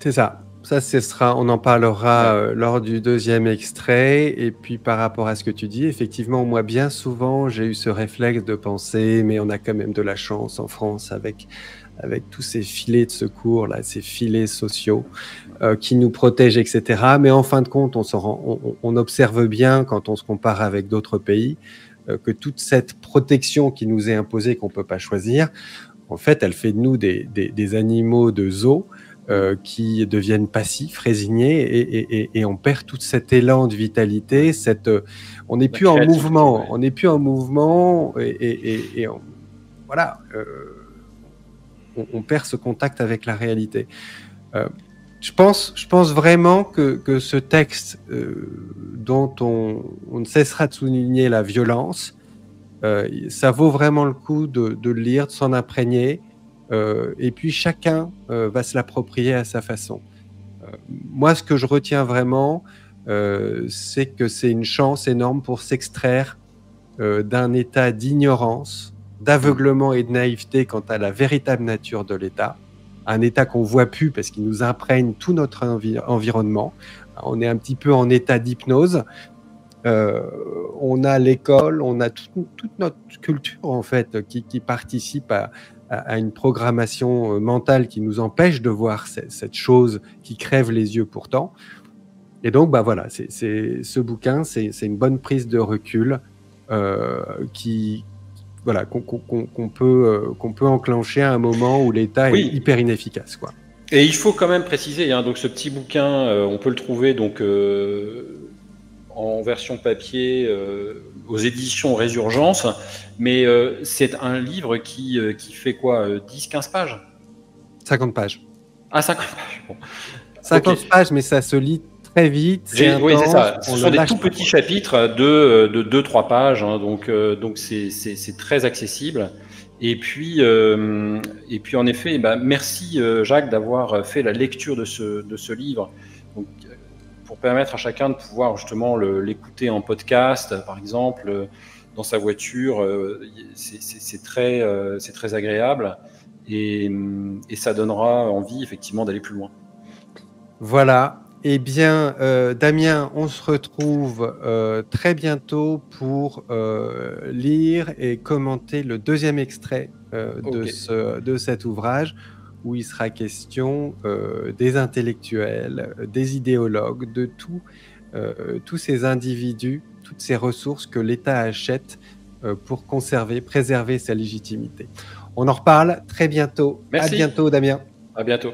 C'est ça. Ça, ce sera, on en parlera lors du deuxième extrait. Et puis par rapport à ce que tu dis, effectivement, moi, bien souvent, j'ai eu ce réflexe de penser, mais on a quand même de la chance en France avec avec tous ces filets de secours, là, ces filets sociaux euh, qui nous protègent, etc. Mais en fin de compte, on, on, on observe bien quand on se compare avec d'autres pays euh, que toute cette protection qui nous est imposée, qu'on ne peut pas choisir, en fait, elle fait de nous des, des, des animaux de zoo euh, qui deviennent passifs, résignés, et, et, et, on perd tout cet élan de vitalité. Cette, on n'est plus en mouvement, on n'est plus en mouvement, et, on, voilà. On, perd ce contact avec la réalité. Euh, je, pense, je pense vraiment que, ce texte euh, dont on, ne cessera de souligner la violence, euh, ça vaut vraiment le coup de, de le lire, de s'en imprégner, et puis chacun va se l'approprier à sa façon. moi, ce que je retiens vraiment, c'est que c'est une chance énorme pour s'extraire d'un état d'ignorance d'aveuglement et de naïveté quant à la véritable nature de l'État, un État qu'on voit plus parce qu'il nous imprègne tout notre environnement. On est un petit peu en état d'hypnose. Euh, on a l'école, on a toute notre culture en fait qui, participe à, une programmation euh, mentale qui nous empêche de voir cette chose qui crève les yeux pourtant. Et donc, bah voilà, c'est ce bouquin, c'est une bonne prise de recul euh, qui, voilà, qu'on peut, euh, qu'on peut enclencher à un moment où l'État est hyper inefficace. Quoi. Et il faut quand même préciser, hein, donc ce petit bouquin, euh, on peut le trouver donc euh, en version papier aux éditions Résurgence, mais c'est un livre qui, qui fait quoi 10-15 pages? 50 pages. Ah, 50 pages. Bon. 50 pages, mais ça se lit très vite. Oui, c'est ça. Ce sont des tout petits chapitres de, de 2-3 pages, hein, donc euh, donc c'est très accessible. Et puis, euh, et puis en effet, bah, merci euh, Jacques d'avoir fait la lecture de ce, de ce livre. Donc, pour permettre à chacun de pouvoir justement l'écouter en podcast, par exemple, dans sa voiture, c'est très, c'est très agréable et, et ça donnera envie effectivement d'aller plus loin. Voilà, eh bien, euh, Damien, on se retrouve euh, très bientôt pour euh, lire et commenter le deuxième extrait de, ce, de, cet ouvrage où il sera question des intellectuels, des idéologues, de tout, tous ces individus, toutes ces ressources que l'État achète pour conserver, préserver sa légitimité. On en reparle très bientôt. Merci. À bientôt, Damien. À bientôt.